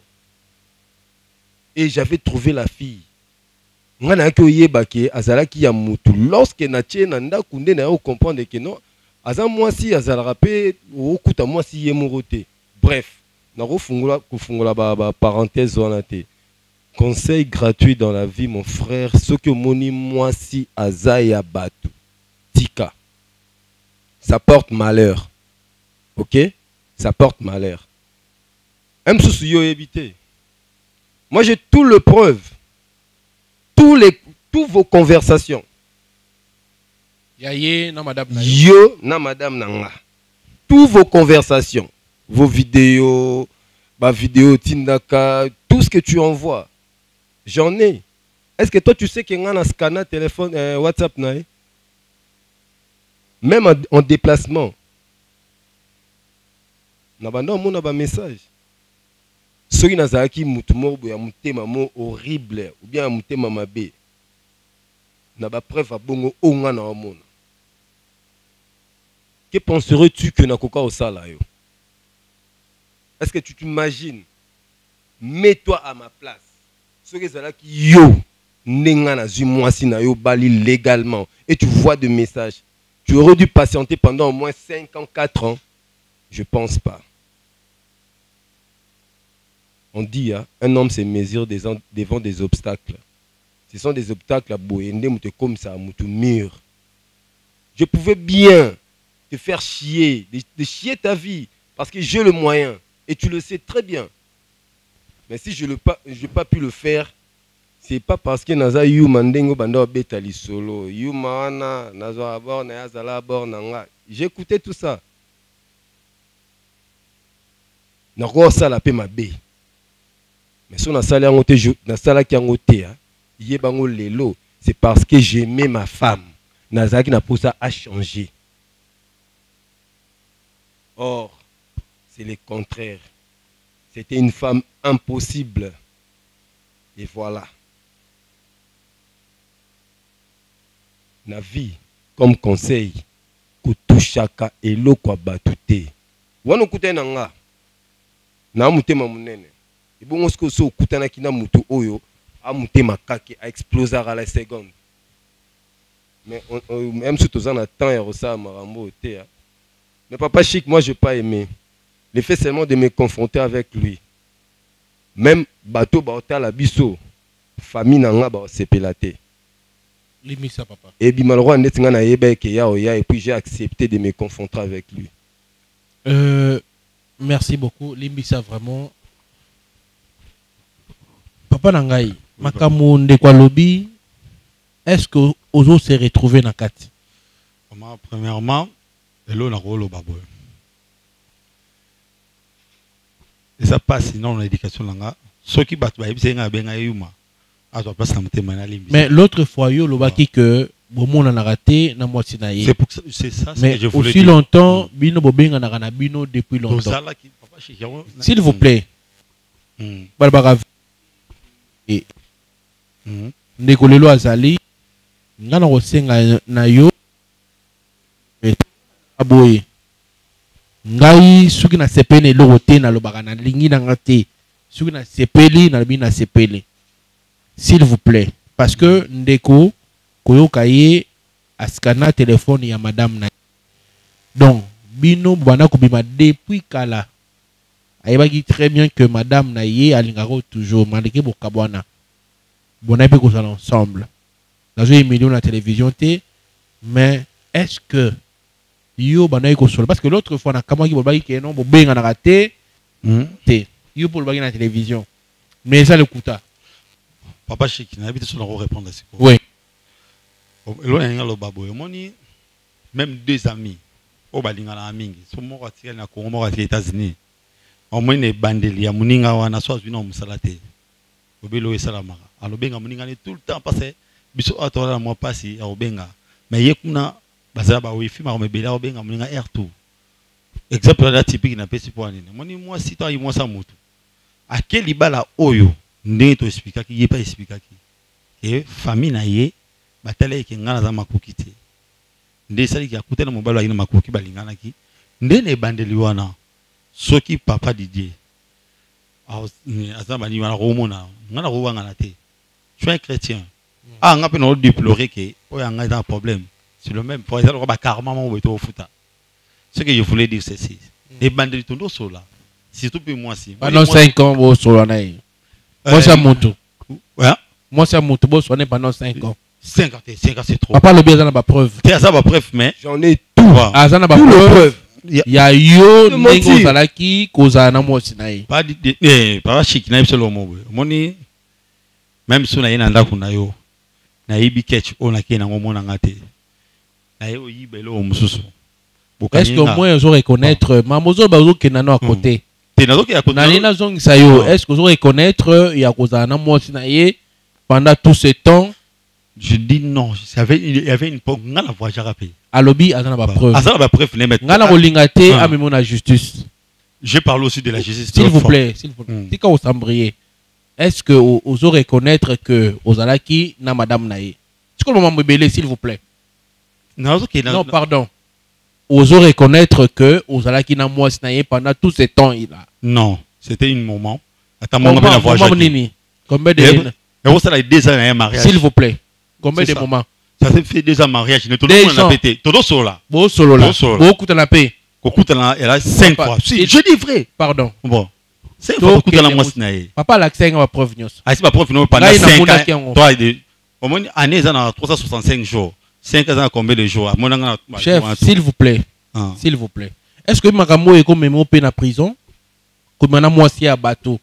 Speaker 5: Et j'avais trouvé la fille. nga nayaki oyeba ke azalaki ya mutu lorsque natie na ndako nde naye okomprendre ke non aza mwasi azalaka mpe okuta mwasi ye moko te bref wana te. Conseil gratuit dans la vie mon frère soki omoni mwasi aza ya bato. Tika. Ça porte malheur. Ok? Ça porte malheur. Un mosusu yo oyebi te. Moi j'ai tout le preuve. Tous les tous vos conversations.
Speaker 3: Ya ye na madame na
Speaker 5: yo. Yo na madame na nga. Tous vos conversations vos vidéos ma vidéo tindaka tout ce que tu envoies j'en ai. Est-ce que toi tu sais que nga na scana téléphone euh, whatsapp na ye même en, en déplacement. Na banda omona bamessage soki nazalaki motu moko boye ya motema mo horrible ou bien ya motema mabe na bapreuve abongo oyo nga na omona que penserais-tu que nakoka osala yo? Est ce que tu t'imagines? Mets-toi à ma place. Nga nazwi mwasi na yo bali légalement et tu vois de messages. Tu aurais dû patienter pendant au moins 5 ans 4 ans. Je pense pas. On dit hein, un homme se mesure des devant des obstacles. Ce sont des obstacles à ekomisa motu mur je pouvais bien te faire chier de chier ta vie parce que j'ai le moyen et tu le sais très bien. Mais si je n'ai pas, pas pu le faire c'est pas parce que naza yuma ndenge banda obeta lisolo. Yuma wana nazwa abord na ye azala abord na nga j'ai écouté tout ça. Nakosala mpe mabe. Mais so nasali yango te nasalaki yango te ah, yeba yango lelo c'est parce que j'aimais ma femme. Nazalaki na mposa achanger or c'est le contraire. C'était une femme impossible. Et voilà. Na vie comme conseil kotushaka eloko ya bato te wana okutani na nga? Na motema monene ebongo soki osi okutanaki na motu oyo amotema kake aexplosaka la seconde. Mais on- on- même si toza na temps ya kosala makambo oyo te ah. mais papa chic moi je pas aimé le fait seulement de me confronter avec lui. Même bato baotala biso famille na nga baosepela te
Speaker 3: limisa papa.
Speaker 5: Ebima lokwa ndeti nga nayeba eke ya oya et puis j'ai accepté de me confronter avec lui.
Speaker 3: Euh, merci beaucoup. Limbisa vraiment. Papa na ngai makambo ndeko alobi est ce que ozo se retrouver na kati?
Speaker 2: Premièrement elo nakoloba boye eza mpasi nano na éducation na nga soki bato bayebisi nga abenga ye yuma. Azwa place na motema nalimbisa
Speaker 3: mais l'autre fois yo olobaki que bomonanaka te na mwasi na ye
Speaker 2: C'est pour ça- c'est ça ce
Speaker 3: mais
Speaker 2: que je voulais
Speaker 3: aussi longtemps bino bobenganaka na bino depuis longtemps. s'il vous plaît.
Speaker 2: Mm.
Speaker 3: balobaka ndeko lelo azali nga na kosenga na yo a boye ngai soki nasepeli na eloko te nalobaka nalingi na nga te. Soki nasepeli nalobi nasepeli s'il vous plaît. Parce que ndeko koyoka ye asikana telefone ya madame na donc bino bobanda kobima depuis kala. Ayebaki très bien que madame na ye alingaka toujours. Malgré bokabwana bonaye mpe kozala ensemble. Nazoyemeli na télévision te. Mais est ce que yo bandaki kosolola parce que l'autre fois nakamwaki bolobaki ke non bobenganaka te
Speaker 2: Mhm.
Speaker 3: te yo mpo olobaki na télévision. Mais eza lokuta
Speaker 2: papa Chic, nayebi te so nako répondre sikoyo
Speaker 3: oui.
Speaker 2: Elo na nga loba boye omoni même deux amis. Oyo balinganaka mingi. So moko atikali na congo moko atikali états-unis. Omoni na ebandeli ya moninga wana so azwi na mosala te obeli oyo esalamaka alobenga moninga ne tout le temps parce biso oyo tolala mwa mpasi ya kobenga mais ye kuna bazala bawifi makambo ebele akobenga moninga air tour exemple wana typique napesi mpo nini. Omoni mwasi to ayi mwasi ya motu ake libala oyo ndenge toesplikaki ye mpe aesplikaki ke famille na ye batala eke ngai naza makoki te. Nde esaliki akutana mobali ayina makoki balinganaki nde na ebandeli wana soki papa didie aza bani wana komona ngai nakowangana te. Un chrétien. Ah ngai mpe naodeplore ke oyo ngai eza na problème c'est le même. Boye tokofuta ce que je voulais dire ceci ebandeli tondo osola surtout mpe mwasi
Speaker 3: pendant 5 ans bosola na ye mwasi ya motu
Speaker 2: Ouais.
Speaker 3: mwasi ya motu bosola na ye pendant 5 ans.
Speaker 2: 5 ans te 5 ans c'est trop.
Speaker 3: Papa alobi aza na bapreuve
Speaker 2: te aza bapreuve mais
Speaker 5: j'en ai
Speaker 2: tout.
Speaker 3: Aza na
Speaker 5: Tout le
Speaker 3: bapreuve
Speaker 5: preuve.
Speaker 3: ya yo
Speaker 5: Le
Speaker 3: ndenge
Speaker 5: motif.
Speaker 3: ozalaki kozala na mwasi na ye
Speaker 2: pas di- di- eh, papa chiki nayebi solo mo omoni même so naye na ndako na yo nayebi ketch oyo nakei nango omonanga te naye oyiba eloko mosusu
Speaker 3: est ce que moins ozo reconnaître ozokenda no à côté
Speaker 2: te nazokeya
Speaker 3: nani nazongisa yo est ce que ozo reconnaître ya kozala na mwasi na ye pendant tout ce temps?
Speaker 2: Je dis non il y avait, une époque nga na mpe
Speaker 3: alobi aza na bapreuve.
Speaker 2: Aza na bapreuve ne
Speaker 3: nga na kolinga te amemo na justice.
Speaker 2: Je parle aussi de la justice
Speaker 3: s'il vous plaît s'il vous plaît. Tika osambrie est ce que ozo reconnaître que ozalaki na madame na ye ebele s'il vous plaît? Non pardon. Ozo reconnaître que ozalaki na pendant tout ce temps il a.
Speaker 2: Non c'était une moment
Speaker 3: Moment- moment
Speaker 2: voyage
Speaker 3: nini combien de s'il vous plaît combien
Speaker 2: C'est
Speaker 3: de
Speaker 2: ça.
Speaker 3: moments?
Speaker 2: Ça fait deux ans mariage. Ne
Speaker 3: Deux
Speaker 2: tozomona
Speaker 3: ans.
Speaker 2: pe te tozosolola
Speaker 3: bosolola
Speaker 2: Bosolola.
Speaker 3: bokutana mpe
Speaker 2: kokutana elle a cinq fois. Je dis vrai.
Speaker 3: pardon.
Speaker 2: Bon. Cinq fois kokutana mwasi na ye
Speaker 3: papa alakisa ye nga bapreuve nyonso
Speaker 2: asi baprof no pendant
Speaker 3: Ngai
Speaker 2: 5
Speaker 3: namonaki yango.
Speaker 2: ans. toi de omoni année na 365 jours 5 eza na combien de jours
Speaker 3: chef s'il vous plaît
Speaker 2: Ah.
Speaker 3: s'il vous plaît. Est ce que makambo oyo ekomema mpe na prison? Komema na mwasi ya bato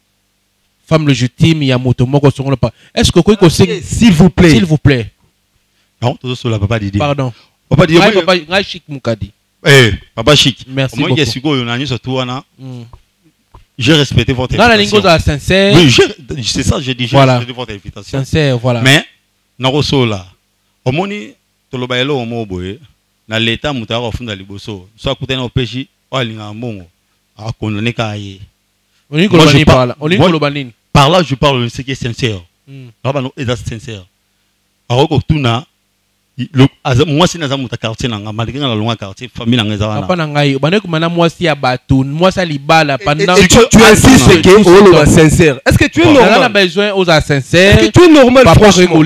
Speaker 3: femme légitime ya moto moko songolo pa est ce que okoki kosengi
Speaker 5: s'il vous plaît.
Speaker 3: S'il vous plaît.
Speaker 2: Non tozosolola papa didi.
Speaker 3: Pardon.
Speaker 2: Papa didi
Speaker 3: Ngai
Speaker 2: omoni-
Speaker 3: papa- ngai chik mukadi
Speaker 2: Eh, papa chic.
Speaker 3: Merci
Speaker 2: omoni ke
Speaker 3: beaucoup.
Speaker 2: sikoyo na nyonso tu wana
Speaker 3: Mm.
Speaker 2: j'ai respecté votre
Speaker 3: nga nalingi
Speaker 2: invitation.
Speaker 3: ozala sincère.
Speaker 2: Oui c'est ça j'ai dit j'ai
Speaker 3: Voilà.
Speaker 2: respecté votre invitation.
Speaker 3: Sincère voilà.
Speaker 2: Mais nakosola omoni toloba eloko moko boye. Na leta moto ayaka kofunda liboso. So akutani na opeshi oyo alingaka mbongo. Kaka ye. Par-
Speaker 3: là?
Speaker 2: Je parle de ce qui est sincère. Eza sincère. Akoki kotuna mwasi naza quartier malgré nga longa quartier famille na nga eza
Speaker 3: papa
Speaker 2: wana.
Speaker 3: Na ngai obandeki komana mwasi ya bato mwasi ya libala pendant
Speaker 5: Et tu, tu insistes que oloba sincère. Est-ce que tu es
Speaker 3: Naza na
Speaker 5: normal
Speaker 3: besoin ozala
Speaker 5: Est-ce
Speaker 3: sincère
Speaker 5: que tu es normal
Speaker 3: papa
Speaker 5: franchement?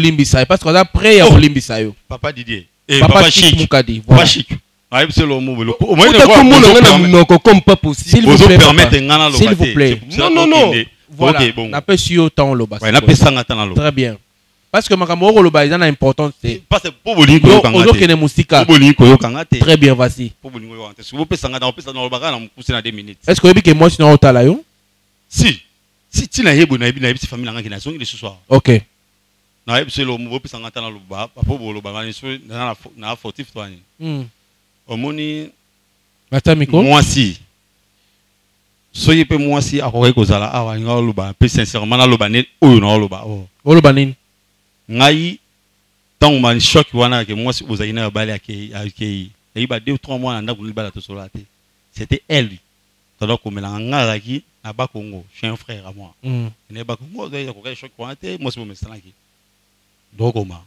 Speaker 3: parce que aza prêt yo.
Speaker 2: Papa didier.
Speaker 3: Papa
Speaker 2: papa
Speaker 3: Chic
Speaker 2: papa chic ayebi se lo mo bolo au moins
Speaker 5: Ota komona nga na monoko comme pas possible.
Speaker 3: S'il vous
Speaker 2: naloba
Speaker 3: S'il vous plaît.
Speaker 5: Non, non, non.
Speaker 3: voilà. Napesi yo
Speaker 2: napesanga
Speaker 3: très bien parce que makambo oko koloba eza na importance te. Ozokende mosika. Très bien vas-y.
Speaker 2: Po bolingi koyokanga te. Soki bopesanga ta opesa nalobaka na mokuse na 2 minutes.
Speaker 3: Est ce que oyebi ke mwasi na otala yo?
Speaker 2: Si. Si ti nayebi nayebi nayebisi famille nanga ke nazongi lisusu awa
Speaker 3: ok.
Speaker 2: Nayebi so elomo bopesanga so na fautif to ani
Speaker 3: Mm.
Speaker 2: omoni
Speaker 3: bata miko
Speaker 2: mwasi. Soki mpe mwasi akoki kozala awa oloba mpe sincèrement naloba oyo na oloba oyo
Speaker 3: oloba nini?
Speaker 2: Ngai ntango ma shok wana yake mwasi ozalaki na yobali akei nayiba deux trois mois na ndako libala tosolola te. C'était elle. Toda komelanga ngai azalaki na bakongo je suis un frère à moi.
Speaker 3: Mm.
Speaker 2: ne bakongo ozalaki akokaki shok wana te mwasi bomesanaki dokoma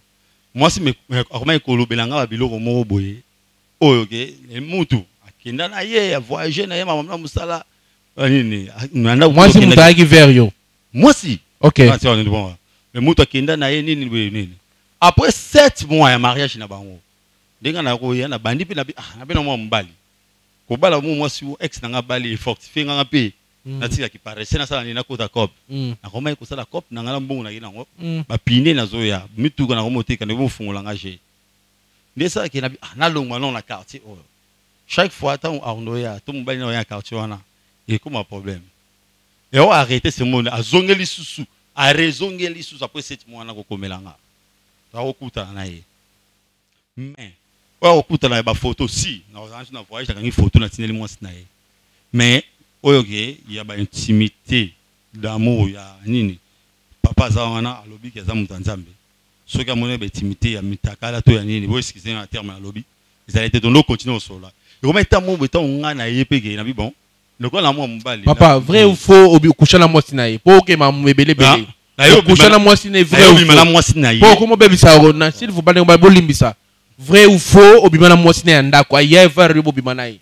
Speaker 2: mwasi akomaki kolobela ngai babiloko moko boye. Oyo ke mutu akenda na ye avoyage na ye mama na mosala ah, nini ah, na
Speaker 3: mwasi moto ayaki vers yo.
Speaker 2: Mwasi.
Speaker 3: Ok
Speaker 2: Ah, mais moto akenda na ye nini boye nini? Après sept mois ya mariage na bango ndenge na koya na bandi mpe ah, nabe na mwa mobali. Kobala mo mwasi ex na nga bali efortifie nganga mpe.
Speaker 3: Mm.
Speaker 2: natikaki parese nasala nini nakota cope
Speaker 3: Mm.
Speaker 2: nakomaki kosala cope na nga na mbongo naki nango.
Speaker 3: Mm.
Speaker 2: bapine nazoya mituka nango moteka ndenge bofungola nga je. Nde esalaki na bi ah, nalongwa no na quartier oyo. Chaque fois ntango arnoya to mobali na oya na quartier wana ekoma problème. Eo arrêté ce monde azongeli lisusu arezongeli lisusu après sept mois wana kokomela nga akokutana na ye mais oyo akokutana ye bafoto si nazalaki na voyage nakangi foto natindeli mwasi na ye mais oyo d'amour ya nini papa aza wana alobi aza moto ya nzambe soki amoni baintimité ya mitakala to ya nini na terme alobi ezali te continue kosolola ekoma na nabi bon lokola na mwa mobali
Speaker 3: papa vrai ou faux obi okusha na mwasi na ye mpo okema ebelebele okusha na mwasi na ye vrai ou faux? mpo okoma obebisa yango na bolimbisa. Vrai ou faux obima na mwasi na ye ya ndako? Aya vers yo bobima na ye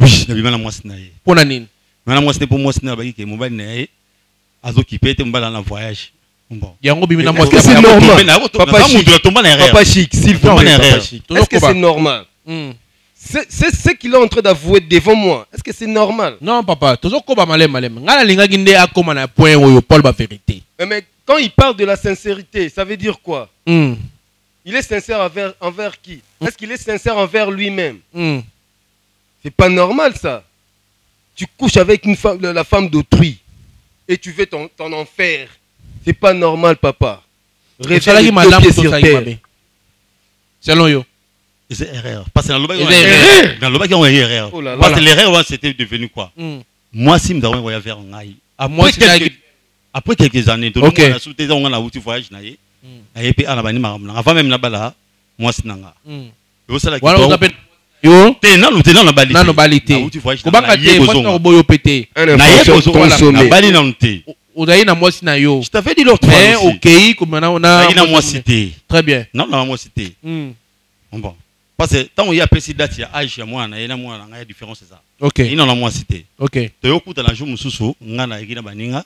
Speaker 2: oui nabima na mwasi na ye
Speaker 3: mpo na nini?
Speaker 2: Bima na mwasi na ye mpo mwasi na ye abaki ke mobali na ye azokipe te mobali aza na voyage. Bon.
Speaker 3: Yango na mwasi
Speaker 5: c'est normal? Papa Chic, s'il vous plaît. Papa Chic. Est-ce que c'est normal?
Speaker 3: Mm.
Speaker 5: C'est ce qu'il est en train d'avouer devant moi. Est-ce que c'est normal?
Speaker 3: Non papa
Speaker 5: Mais- Mais quand il parle de la sincérité, ça veut dire quoi?
Speaker 3: Mm.
Speaker 5: Il est sincère envers, envers qui? Est-ce qu'il est sincère envers lui-même?
Speaker 3: Mm.
Speaker 5: C'est pas normal ça. Tu couches avec une femme, la femme d'autrui et tu veux t'en t'en en faire. C'est pas normal, papa. Réveille les pieds sur terre.
Speaker 3: selon yo
Speaker 2: eza erreur parce que yango
Speaker 3: erreur.
Speaker 5: Oh là là.
Speaker 2: parce que l'erreur c'était devenu quoi
Speaker 3: Mm.
Speaker 2: mwasi mutu akomi koya vers
Speaker 3: Ah, mwasi
Speaker 2: Après quelques-
Speaker 3: ye-
Speaker 2: après quelques années eza ngo na wuti voyage ana bani makambo nanga avant même nabala mwasi na nga
Speaker 3: Mm.
Speaker 2: eosalaki
Speaker 3: wana oza mpe yo
Speaker 2: te nanu te nanu nabali te.
Speaker 3: nano bali te
Speaker 2: Nawuti voyage na nga,
Speaker 3: kobanga
Speaker 2: na ye
Speaker 3: te
Speaker 2: kozonga.
Speaker 3: fasi na koboya yo mpe te
Speaker 5: Un
Speaker 2: na ye
Speaker 5: information
Speaker 2: kozonga
Speaker 5: consommée.
Speaker 2: nabali nanu te
Speaker 3: ozali na mwasi na yo
Speaker 2: je t'avais dit l'autre
Speaker 3: mais
Speaker 2: fois aussi.
Speaker 3: okei komana na
Speaker 2: Azalaki na mwasi te
Speaker 3: très bien
Speaker 2: non na mwasi te
Speaker 3: Mm.
Speaker 2: bon parce que ntango ye apesi date ya age ya mwana na ye na mwana na ngai ya différence eza
Speaker 3: ok
Speaker 2: ino na mwasi te
Speaker 3: ok
Speaker 2: toyokuta na jour mosusu ngai nayeki na baninga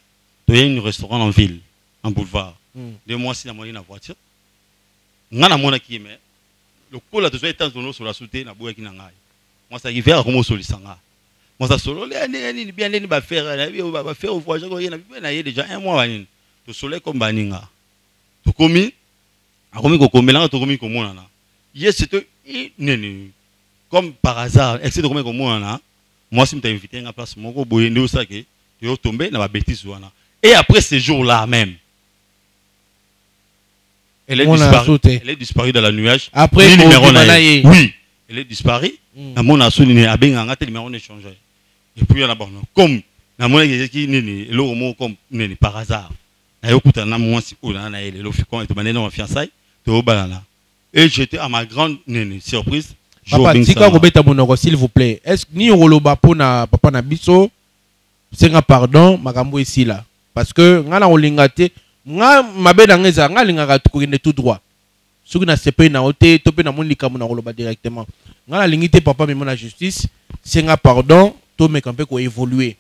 Speaker 2: ni restaurant en ville en boulevard
Speaker 3: Mm.
Speaker 2: nde mwasi namoni na voiture ngai namonaki ye me lokola tozwa etange tonosola su te naboyaki na ngai mwasi aki vere akoma osolisa ngai mwasi asololi ya ndenge nini bia ndeni bafere nayebi bafere voyage koye na bibe na ye déjà un mois banini tosolai comme baninga tokomi akomi kokomelanga tokomi komonana ye c'était nini comme par hasard ese tokomi komonana mwasi moto ainvite nga place moko boye nde osalaki toyotombe na babétise wana et après ce jour là même elle est disparue elle est disparue dans la nuage
Speaker 3: Après,
Speaker 2: numéro na
Speaker 3: na
Speaker 2: oui elle est disparue
Speaker 3: Mm.
Speaker 2: namona so nini abenganga te numéro na échange et puis yana bono comme namonaki ezaki nini eloko moko comme nini par hasard na mwasi oyo nana na ye lelo fikon tobandeli na mafiançaille toyobanana et j'étais à ma grande surprise
Speaker 3: papa tika kobeta monoko s'il vous plaît. Est ce nini okoloba mpona papa na biso senga pardon makambo esila parce que nga na kolinga te nga mabe na nga tout droit. Soki nasepeli na yo te to mpe namoni likambo na koloba directement. Nga nalingi te papa memo na justice senga pardon tomeka mpe koévolue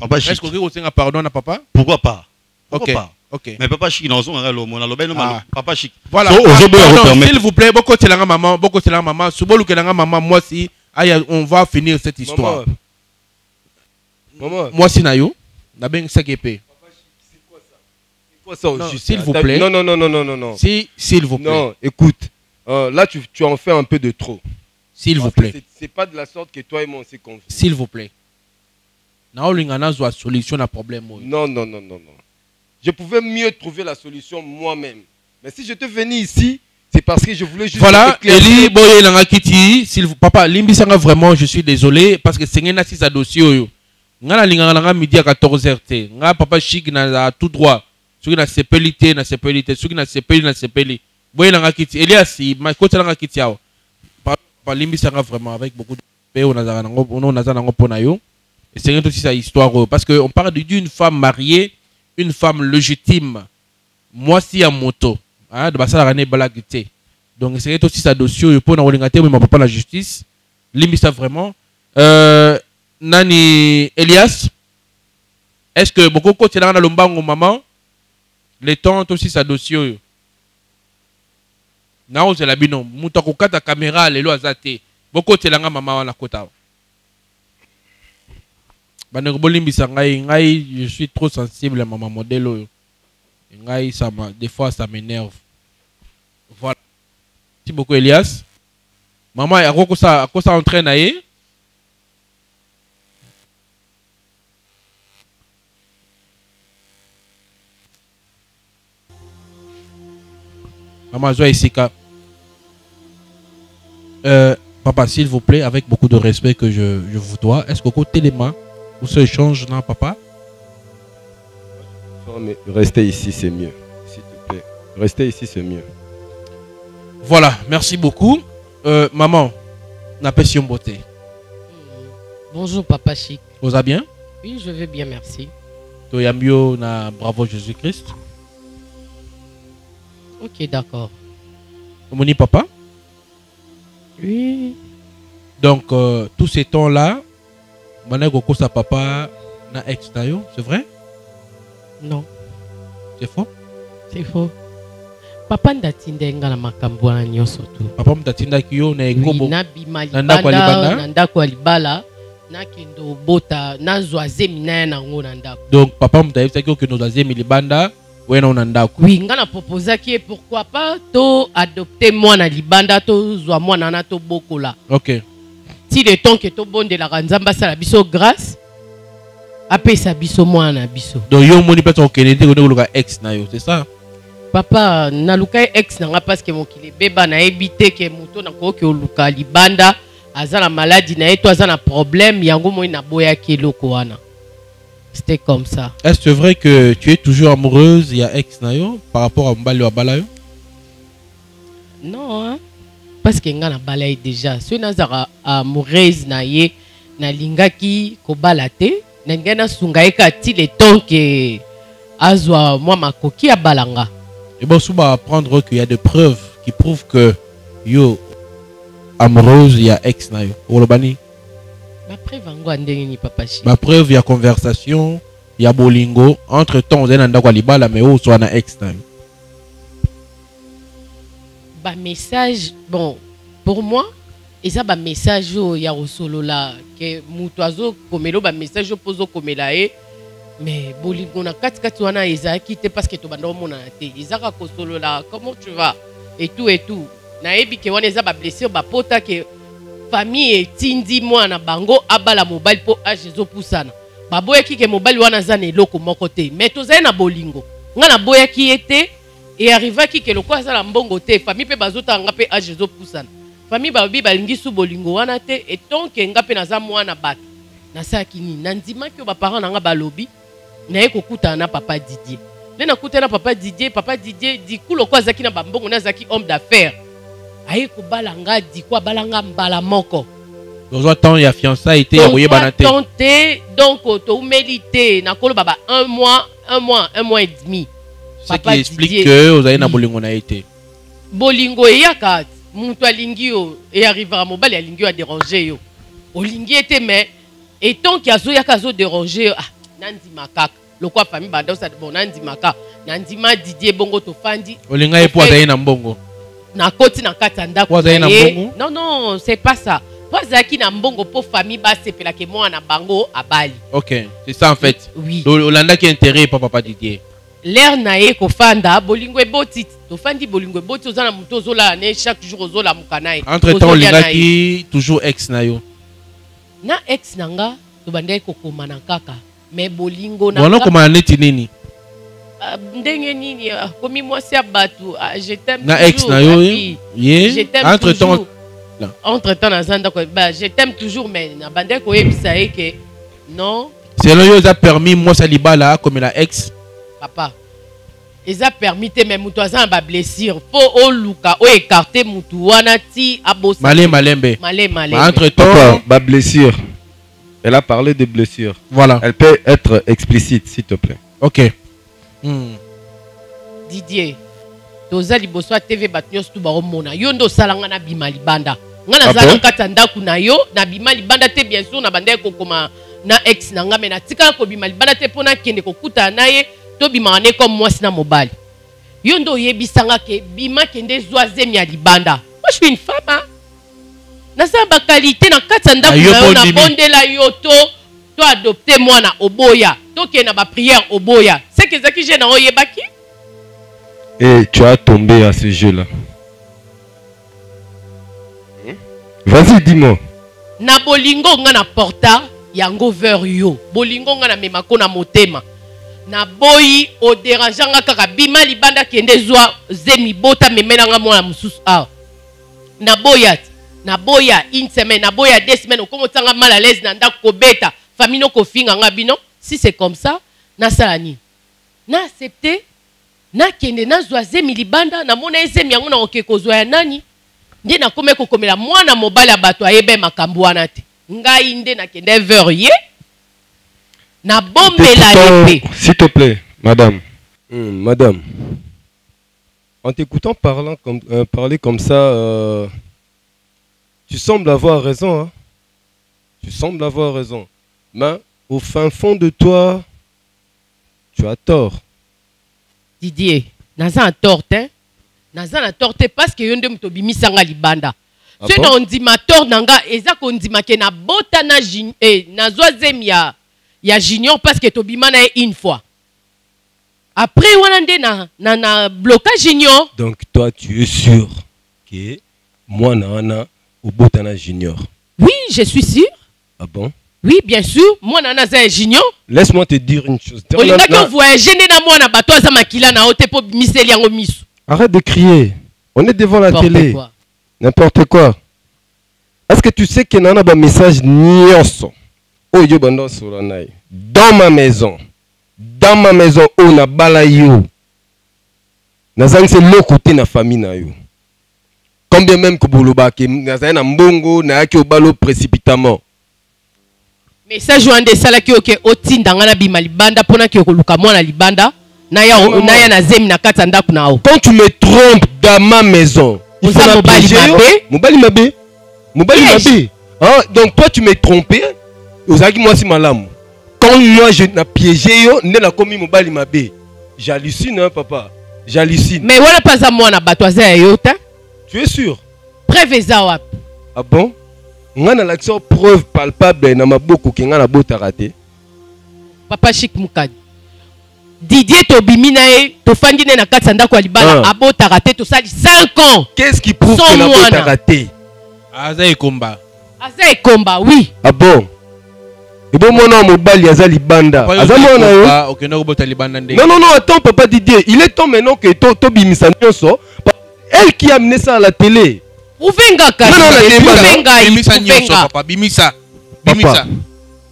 Speaker 3: kosenga pardon na papa?
Speaker 2: Pourquoi pas? Pourquoi
Speaker 3: ok.
Speaker 2: pas?
Speaker 3: Ok.
Speaker 2: Mais papa chic nazonganga lomo nalobai no
Speaker 3: Ah.
Speaker 2: papa chic
Speaker 3: voilà.
Speaker 2: So,
Speaker 3: Ah, s'il vous plaît bokotelanga maman bokotelanga maman. Sobolukelanga maman mwasi aya on va finir cette histoire.
Speaker 5: Maman,
Speaker 3: mwasi na yo nabengisaki mpe
Speaker 5: quoi ça? Au
Speaker 3: Non,
Speaker 5: juste
Speaker 3: s'il vous plaît.
Speaker 5: Non, non, non, non, non, non, non.
Speaker 3: si s'il vous plaît.
Speaker 5: Non, écoute, euh, là tu, tu en fais un peu de trop.
Speaker 3: s'il vous
Speaker 5: que
Speaker 3: plaît.
Speaker 5: c'est- pas de la sorte que toi et moi on s'est convenu.
Speaker 3: s'il vous plaît. Naolinga nazwa solution na problème
Speaker 5: Non, non, non, non, non. Je pouvais mieux trouver la solution moi-même. Mais si je te venais ici, c'est parce que je voulais juste.
Speaker 3: voilà eli boyelanga kiti s'il vous papa limbisanga vraiment je suis désolé parce que senge nasisa dossier oyo. Nga nalingaka nanga midi ya 14 heures te. Nga papa chik na tout droit. Soki nasepeli te nasepeli te soki nasepeli nasepeli boyelanga kiti eliasi kotelanga kiti awa Pa- papa limbisanga vraiment avec beaucoup de nazalaka nango oyo naza nango mpo na yo esengeli tosisa histoire parce que on parle d'une femme mariée une femme légitime mwasi ya moto ah, de basalaka ne ebalaki te donc esengeli tosisa dossier oyo mpo na te omema papa na justice limbisa vraiment. Euh, nani elias est ce que bokokotelanga na lombango mama le temps tosisa dossier oyo naozela bino. Moto akokata caméra lelo aza te bokotelanga mama wana kota je suis trop sensible ça ma, des fois ça m'énerve. Voilà. Merci beaucoup elias. Mama akokosa akosa entrain na ye mama zwa esika euh, papa s'il vous plaît avec beaucoup de respect que je, je vous dois est-ce que mains ou ce échange là papa?
Speaker 5: Non, mais restez ici, c'est mieux. S'il te plaît. Restez ici, c'est mieux.
Speaker 3: voilà merci beaucoup euh, maman napesi yo mbote
Speaker 4: Bonjour, papa chic.
Speaker 3: oza bien?
Speaker 4: Oui, je vais bien, merci.
Speaker 3: toyambi yo na bravo jésus christ
Speaker 4: Ok, d'accord.
Speaker 3: omoni papa?
Speaker 4: Oui.
Speaker 3: donc euh, tous ces temps bandaki kokosa papa na ex na yo c'est vrai?
Speaker 4: Non,
Speaker 3: c'est faux?
Speaker 4: C'est faux. Papa ndatinda nga na makambo wana nyonso tu.
Speaker 3: papa moto atindaki yo na
Speaker 4: Oui,
Speaker 3: ekobo.
Speaker 4: Nabima libanda? na ndako ya libala. nakende obota nazwa zemi na ye nango na ndako
Speaker 3: donc papa moto ayebisaki okende ozwa zemi libanda oye na yo na ndako.
Speaker 4: Oui nga na proposaki ye pourquoi pas to adopte mwana libanda tozwa mwana wana tobokola
Speaker 3: ok
Speaker 4: ti le temps ke tobondelaka nzambe asala biso grâce apesa biso mwana na biso.
Speaker 3: Donc yo omoni mpe okende te kende koluka ex na yo c'est ça?
Speaker 4: Papa naluka ye ex na nga parceke mokili ebeba nayebi te ke moto nakoki oluka libanda aza na maladi na ye to aza na problème yango moi naboyaki eloko wana. C'était comme ça.
Speaker 3: Est-ce vrai que tu es toujours amoureuse ya ex na yo par rapport à mobali oyo abala yo
Speaker 4: non hein? Parce que nga nabala ye déjà soki nazalaka amoureuse na ye nalingaki kobala te ndenge nasunga ye ka ti le temps ke azwa mwa makoki ya balanga
Speaker 3: Et bon, souvent apprendre qu'il y a des preuves qui prouvent que yo amoureuse, il y a ex na yo. Olobani.
Speaker 4: bapreuve yango ya ndenge nini papa shi
Speaker 3: Ma preuve, il y a conversation, il y a bolingo. Entre temps, on est dans la libala, mais na ex na yo?
Speaker 4: Bamessage bon pour moi eza bamessage oyo ya kosolola ke moto azokomela oyo bamessage oyo mpo ozokomela ye mais bolingo na katikati wana ezalaki te parce que tobanda omonana te. Ezaka kosolola comment tu vas? Etout etout nayebi ke wana eza bablessure bapota ke famille etindi mwana bango abala mobali mpo age ezopusana baboyaki ke mobali wana aza na eloko moko te. Mais tozali na bolingo. Nga naboyaki ye te earrivaki ke lokola aza na mbongo te famille mpe bazotanga nga mpe age ezopusana famille balobi balingi su bolingo wana te etonke nga mpe naza mwana bato nasalaki nini nandimaki oyo baparent na nga balobi naye kokutana na papa didier nde nakutana na papa didier papa didier diku lokola azalaki na bambongo nde azalaki homme d'affaires aye kobala nga diku abala nga mbala moko
Speaker 3: un temps, il y a fiançailles, il y a moyen banaté.
Speaker 4: Tozwa temps te donc toumeli te nakoloba ba un mois un mois un mois et demi
Speaker 3: Ce qui explique que vous avez na bolingo na été.
Speaker 4: bolingo eyaka moto alingi yo earrivera mobali alingi yo adérange yo. Olingi ye te mais etonki azoyaka azodérange yo ah, nandima kaka lokwa fami banda osala bon nandima kaka nandima didie bongo tofandi.
Speaker 3: Olinga ye po azali na mbongo.
Speaker 4: nakoti na kati ya ndako
Speaker 3: na
Speaker 4: na ye. Non non c'est pas ça. Po azalaki na mbongo mpo famille basepelaka mwana bango abali.
Speaker 3: Ok, c'est ça en fait.
Speaker 4: Oui.
Speaker 3: Le- Olanda qui est intérêt par papa Didier.
Speaker 4: Lere na ye kofanda bolingo eboti tofandi bolingo eboti oza na moto ozolala ne chaque jour ozolamuka na ye
Speaker 3: Entre temps. Olingaki toujours ex na yo.
Speaker 4: na ex na nga tobandaki kokoma na kaka me bolingo
Speaker 3: neti nini?
Speaker 4: Ah, ndenge nini? Akomi mwasi ya bato ah,
Speaker 3: Na ex na yo,
Speaker 4: wapi.
Speaker 3: ye? Entre temps-
Speaker 4: toujours.
Speaker 3: Là.
Speaker 4: entre temps naza ndako ba je t'aime toujours mais nabandaki koyebisa ye ke non
Speaker 3: Selon yo, ça permis moi ça libala comme la ex.
Speaker 4: Papa eza permis te me moto aza na bablessure mpo oluka oekarte motu wana ti abosa
Speaker 3: Malé malembe.
Speaker 4: Malé, malembe.
Speaker 3: Entre
Speaker 5: Papa,
Speaker 3: temps,
Speaker 5: ma blessure. Elle a parlé de blessure.
Speaker 3: Voilà.
Speaker 5: Elle peut être explicite, s'il te plaît.
Speaker 3: Ok. Hmm.
Speaker 4: didier toza liboso ya tv bato nyonso tu baomona yo nde osalanga na bima libanda nga
Speaker 5: Ah
Speaker 4: naza na kati ya ndako na yo na bima libanda te bien sûr na bandaki kokoma na ex na nga me natikala kobima libanda te mpo nakende kokutana na ye tobimaka ne comme mwasi na mobali yo nde oyebisanga ke bima kende zwa zemi ya libanda. Moi je suis une femme hein? naza na bakalite na kati ya ndako na yo nabondela yo to to adopte mwana oboya tokende na bapriere oboya. Seke ezalaki je na oyebaki
Speaker 5: Et tu as tombé à ce jeu-là. Vas-y, dis-moi.
Speaker 4: na bolingo nga na porta yango vers yo. Bolingo nga na memako na motema naboyi oderangeanga kaka bima libanda kende zwa zemi bota memelanga mwana mosusu awa naboya ti naboya une semaine naboya deux semaines okomi otanga mal à l'aise na ndako kobeta famille nokofinganga kofinga nga bino si c'est comme ça nasala nini? Na accepte nakende nazwa zemi libanda namona zemi yango nakoke kozwa ya nani? Nde nakomi kokomela mwana mobali ya bato ayebe makambo wana te. Ngai nde nakende vers ye nabombela ye
Speaker 5: T'écoutant-
Speaker 4: mpe
Speaker 5: S'il te plaît, madame. Hmm, madame. En t'écoutant parlant comme, euh, parler comme ça, euh, tu sembles avoir raison. hein. Tu sembles avoir raison. Mais au fin fond de toi, tu as tort.
Speaker 4: didier naza na tort te naza na tort parce que yo nde moto obimisanga libanda
Speaker 5: Ah
Speaker 4: so
Speaker 5: bon?
Speaker 4: na ondima tort na nga eza kondima ke nabota na jun- eh, nazwa zemi ya, ya junior parce que tobima na ye une fois après wana nde na, na, na bloka junior
Speaker 5: Donc toi, tu es sûr que moi, Nana, au Botana Junior.
Speaker 4: oui je suis sûr
Speaker 5: Ah bon?
Speaker 4: Oui bien sûr mwana wana aza ya junior
Speaker 5: Laisse-moi te dire une chose.
Speaker 4: olingaki
Speaker 5: Na- na-
Speaker 4: ovoyage nde na mwana bato aza makila na yo te mpo bimiseli yango miso
Speaker 5: Arrête de crier. On est devant la télé. N'importe quoi. Est-ce que tu sais qu'il y a un message nyonso oyo banda na ye dans ma maison. Dans ma maison oyo nabala yo. Nazangisi eloko te na famille na yo. Combien même ke bolobaki nazali na mbongo nayaki obala précipitamment.
Speaker 4: Message wana nde esalaki oke otinda nga na bima libanda mpona ke koluka mwana libanda naya na zemi na kati ya ndako na yo.
Speaker 5: Quand tu me trompes dans ma maison
Speaker 4: Oza mobali mabe.
Speaker 5: mobali mabe mobali mabe donc toi tu m'es trompé ozalaki mwasi malamu. Quand moi je na piégé yo nde nakomi mobali mabe. J'hallucine hein, papa. J'hallucine.
Speaker 4: Me wana mpe aza mwana bato aza ya yo te
Speaker 5: tu es sûr?
Speaker 4: Preuve eza wapi
Speaker 5: ah bon? Ngai nalakisi yo preuve palpable na maboko ke ngai nabotaka te.
Speaker 4: Papa chik mukadi didie tobimi na ye tofandi ne na kati ya ndako ya libala
Speaker 5: Ah.
Speaker 4: abotaka te tosali 5 ans.
Speaker 5: Qu'est-ce qui prouve
Speaker 4: mwana.
Speaker 5: nabotaka te?
Speaker 3: Aza ekomba
Speaker 4: aza ekomba oui.
Speaker 5: Ah bon? Ebo mwana wa mobali aza libanda aza mwana yo Non, non, non, attends, papa Didier. Il est temps maintenant que to, to bimisa nyonso. Elle qui a amené ça à la télé.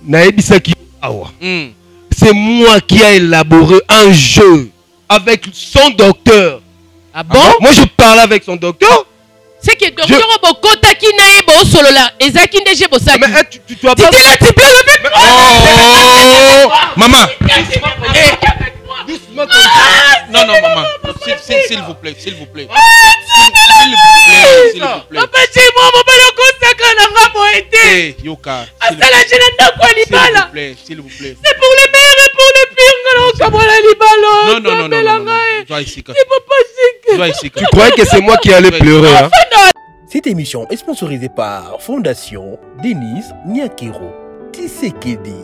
Speaker 5: nayebisaki awa.
Speaker 3: Mm.
Speaker 5: C'est moi qui ai élaboré un jeu avec son docteur.
Speaker 4: ah bon?
Speaker 5: Moi, je parle avec son docteur.
Speaker 4: Seke docteur bokotaki na ye bosolola ezalaki nde je
Speaker 5: Mais
Speaker 4: bosaki
Speaker 5: eh, tu, tu, tu as pas...
Speaker 4: tipe
Speaker 3: Oh, [LAUGHS] maman
Speaker 5: Doucement comme ça.
Speaker 3: non non maman S'il- vous plaît s'il vous plaît. S'il vous plaît s'il vous plaît
Speaker 4: papa na nga boye te
Speaker 3: Eh, yoka s'il vous plaît. S'il vous plaît
Speaker 4: c'est pour le meilleur et pour le pire nga na okamwana libala.
Speaker 3: Non non non non non non
Speaker 4: C'est
Speaker 5: Tu croyais que c'est moi qui allais pleurer, hein?
Speaker 1: Cette émission est sponsorisée par Fondation Denise Nyakero Tisekedi.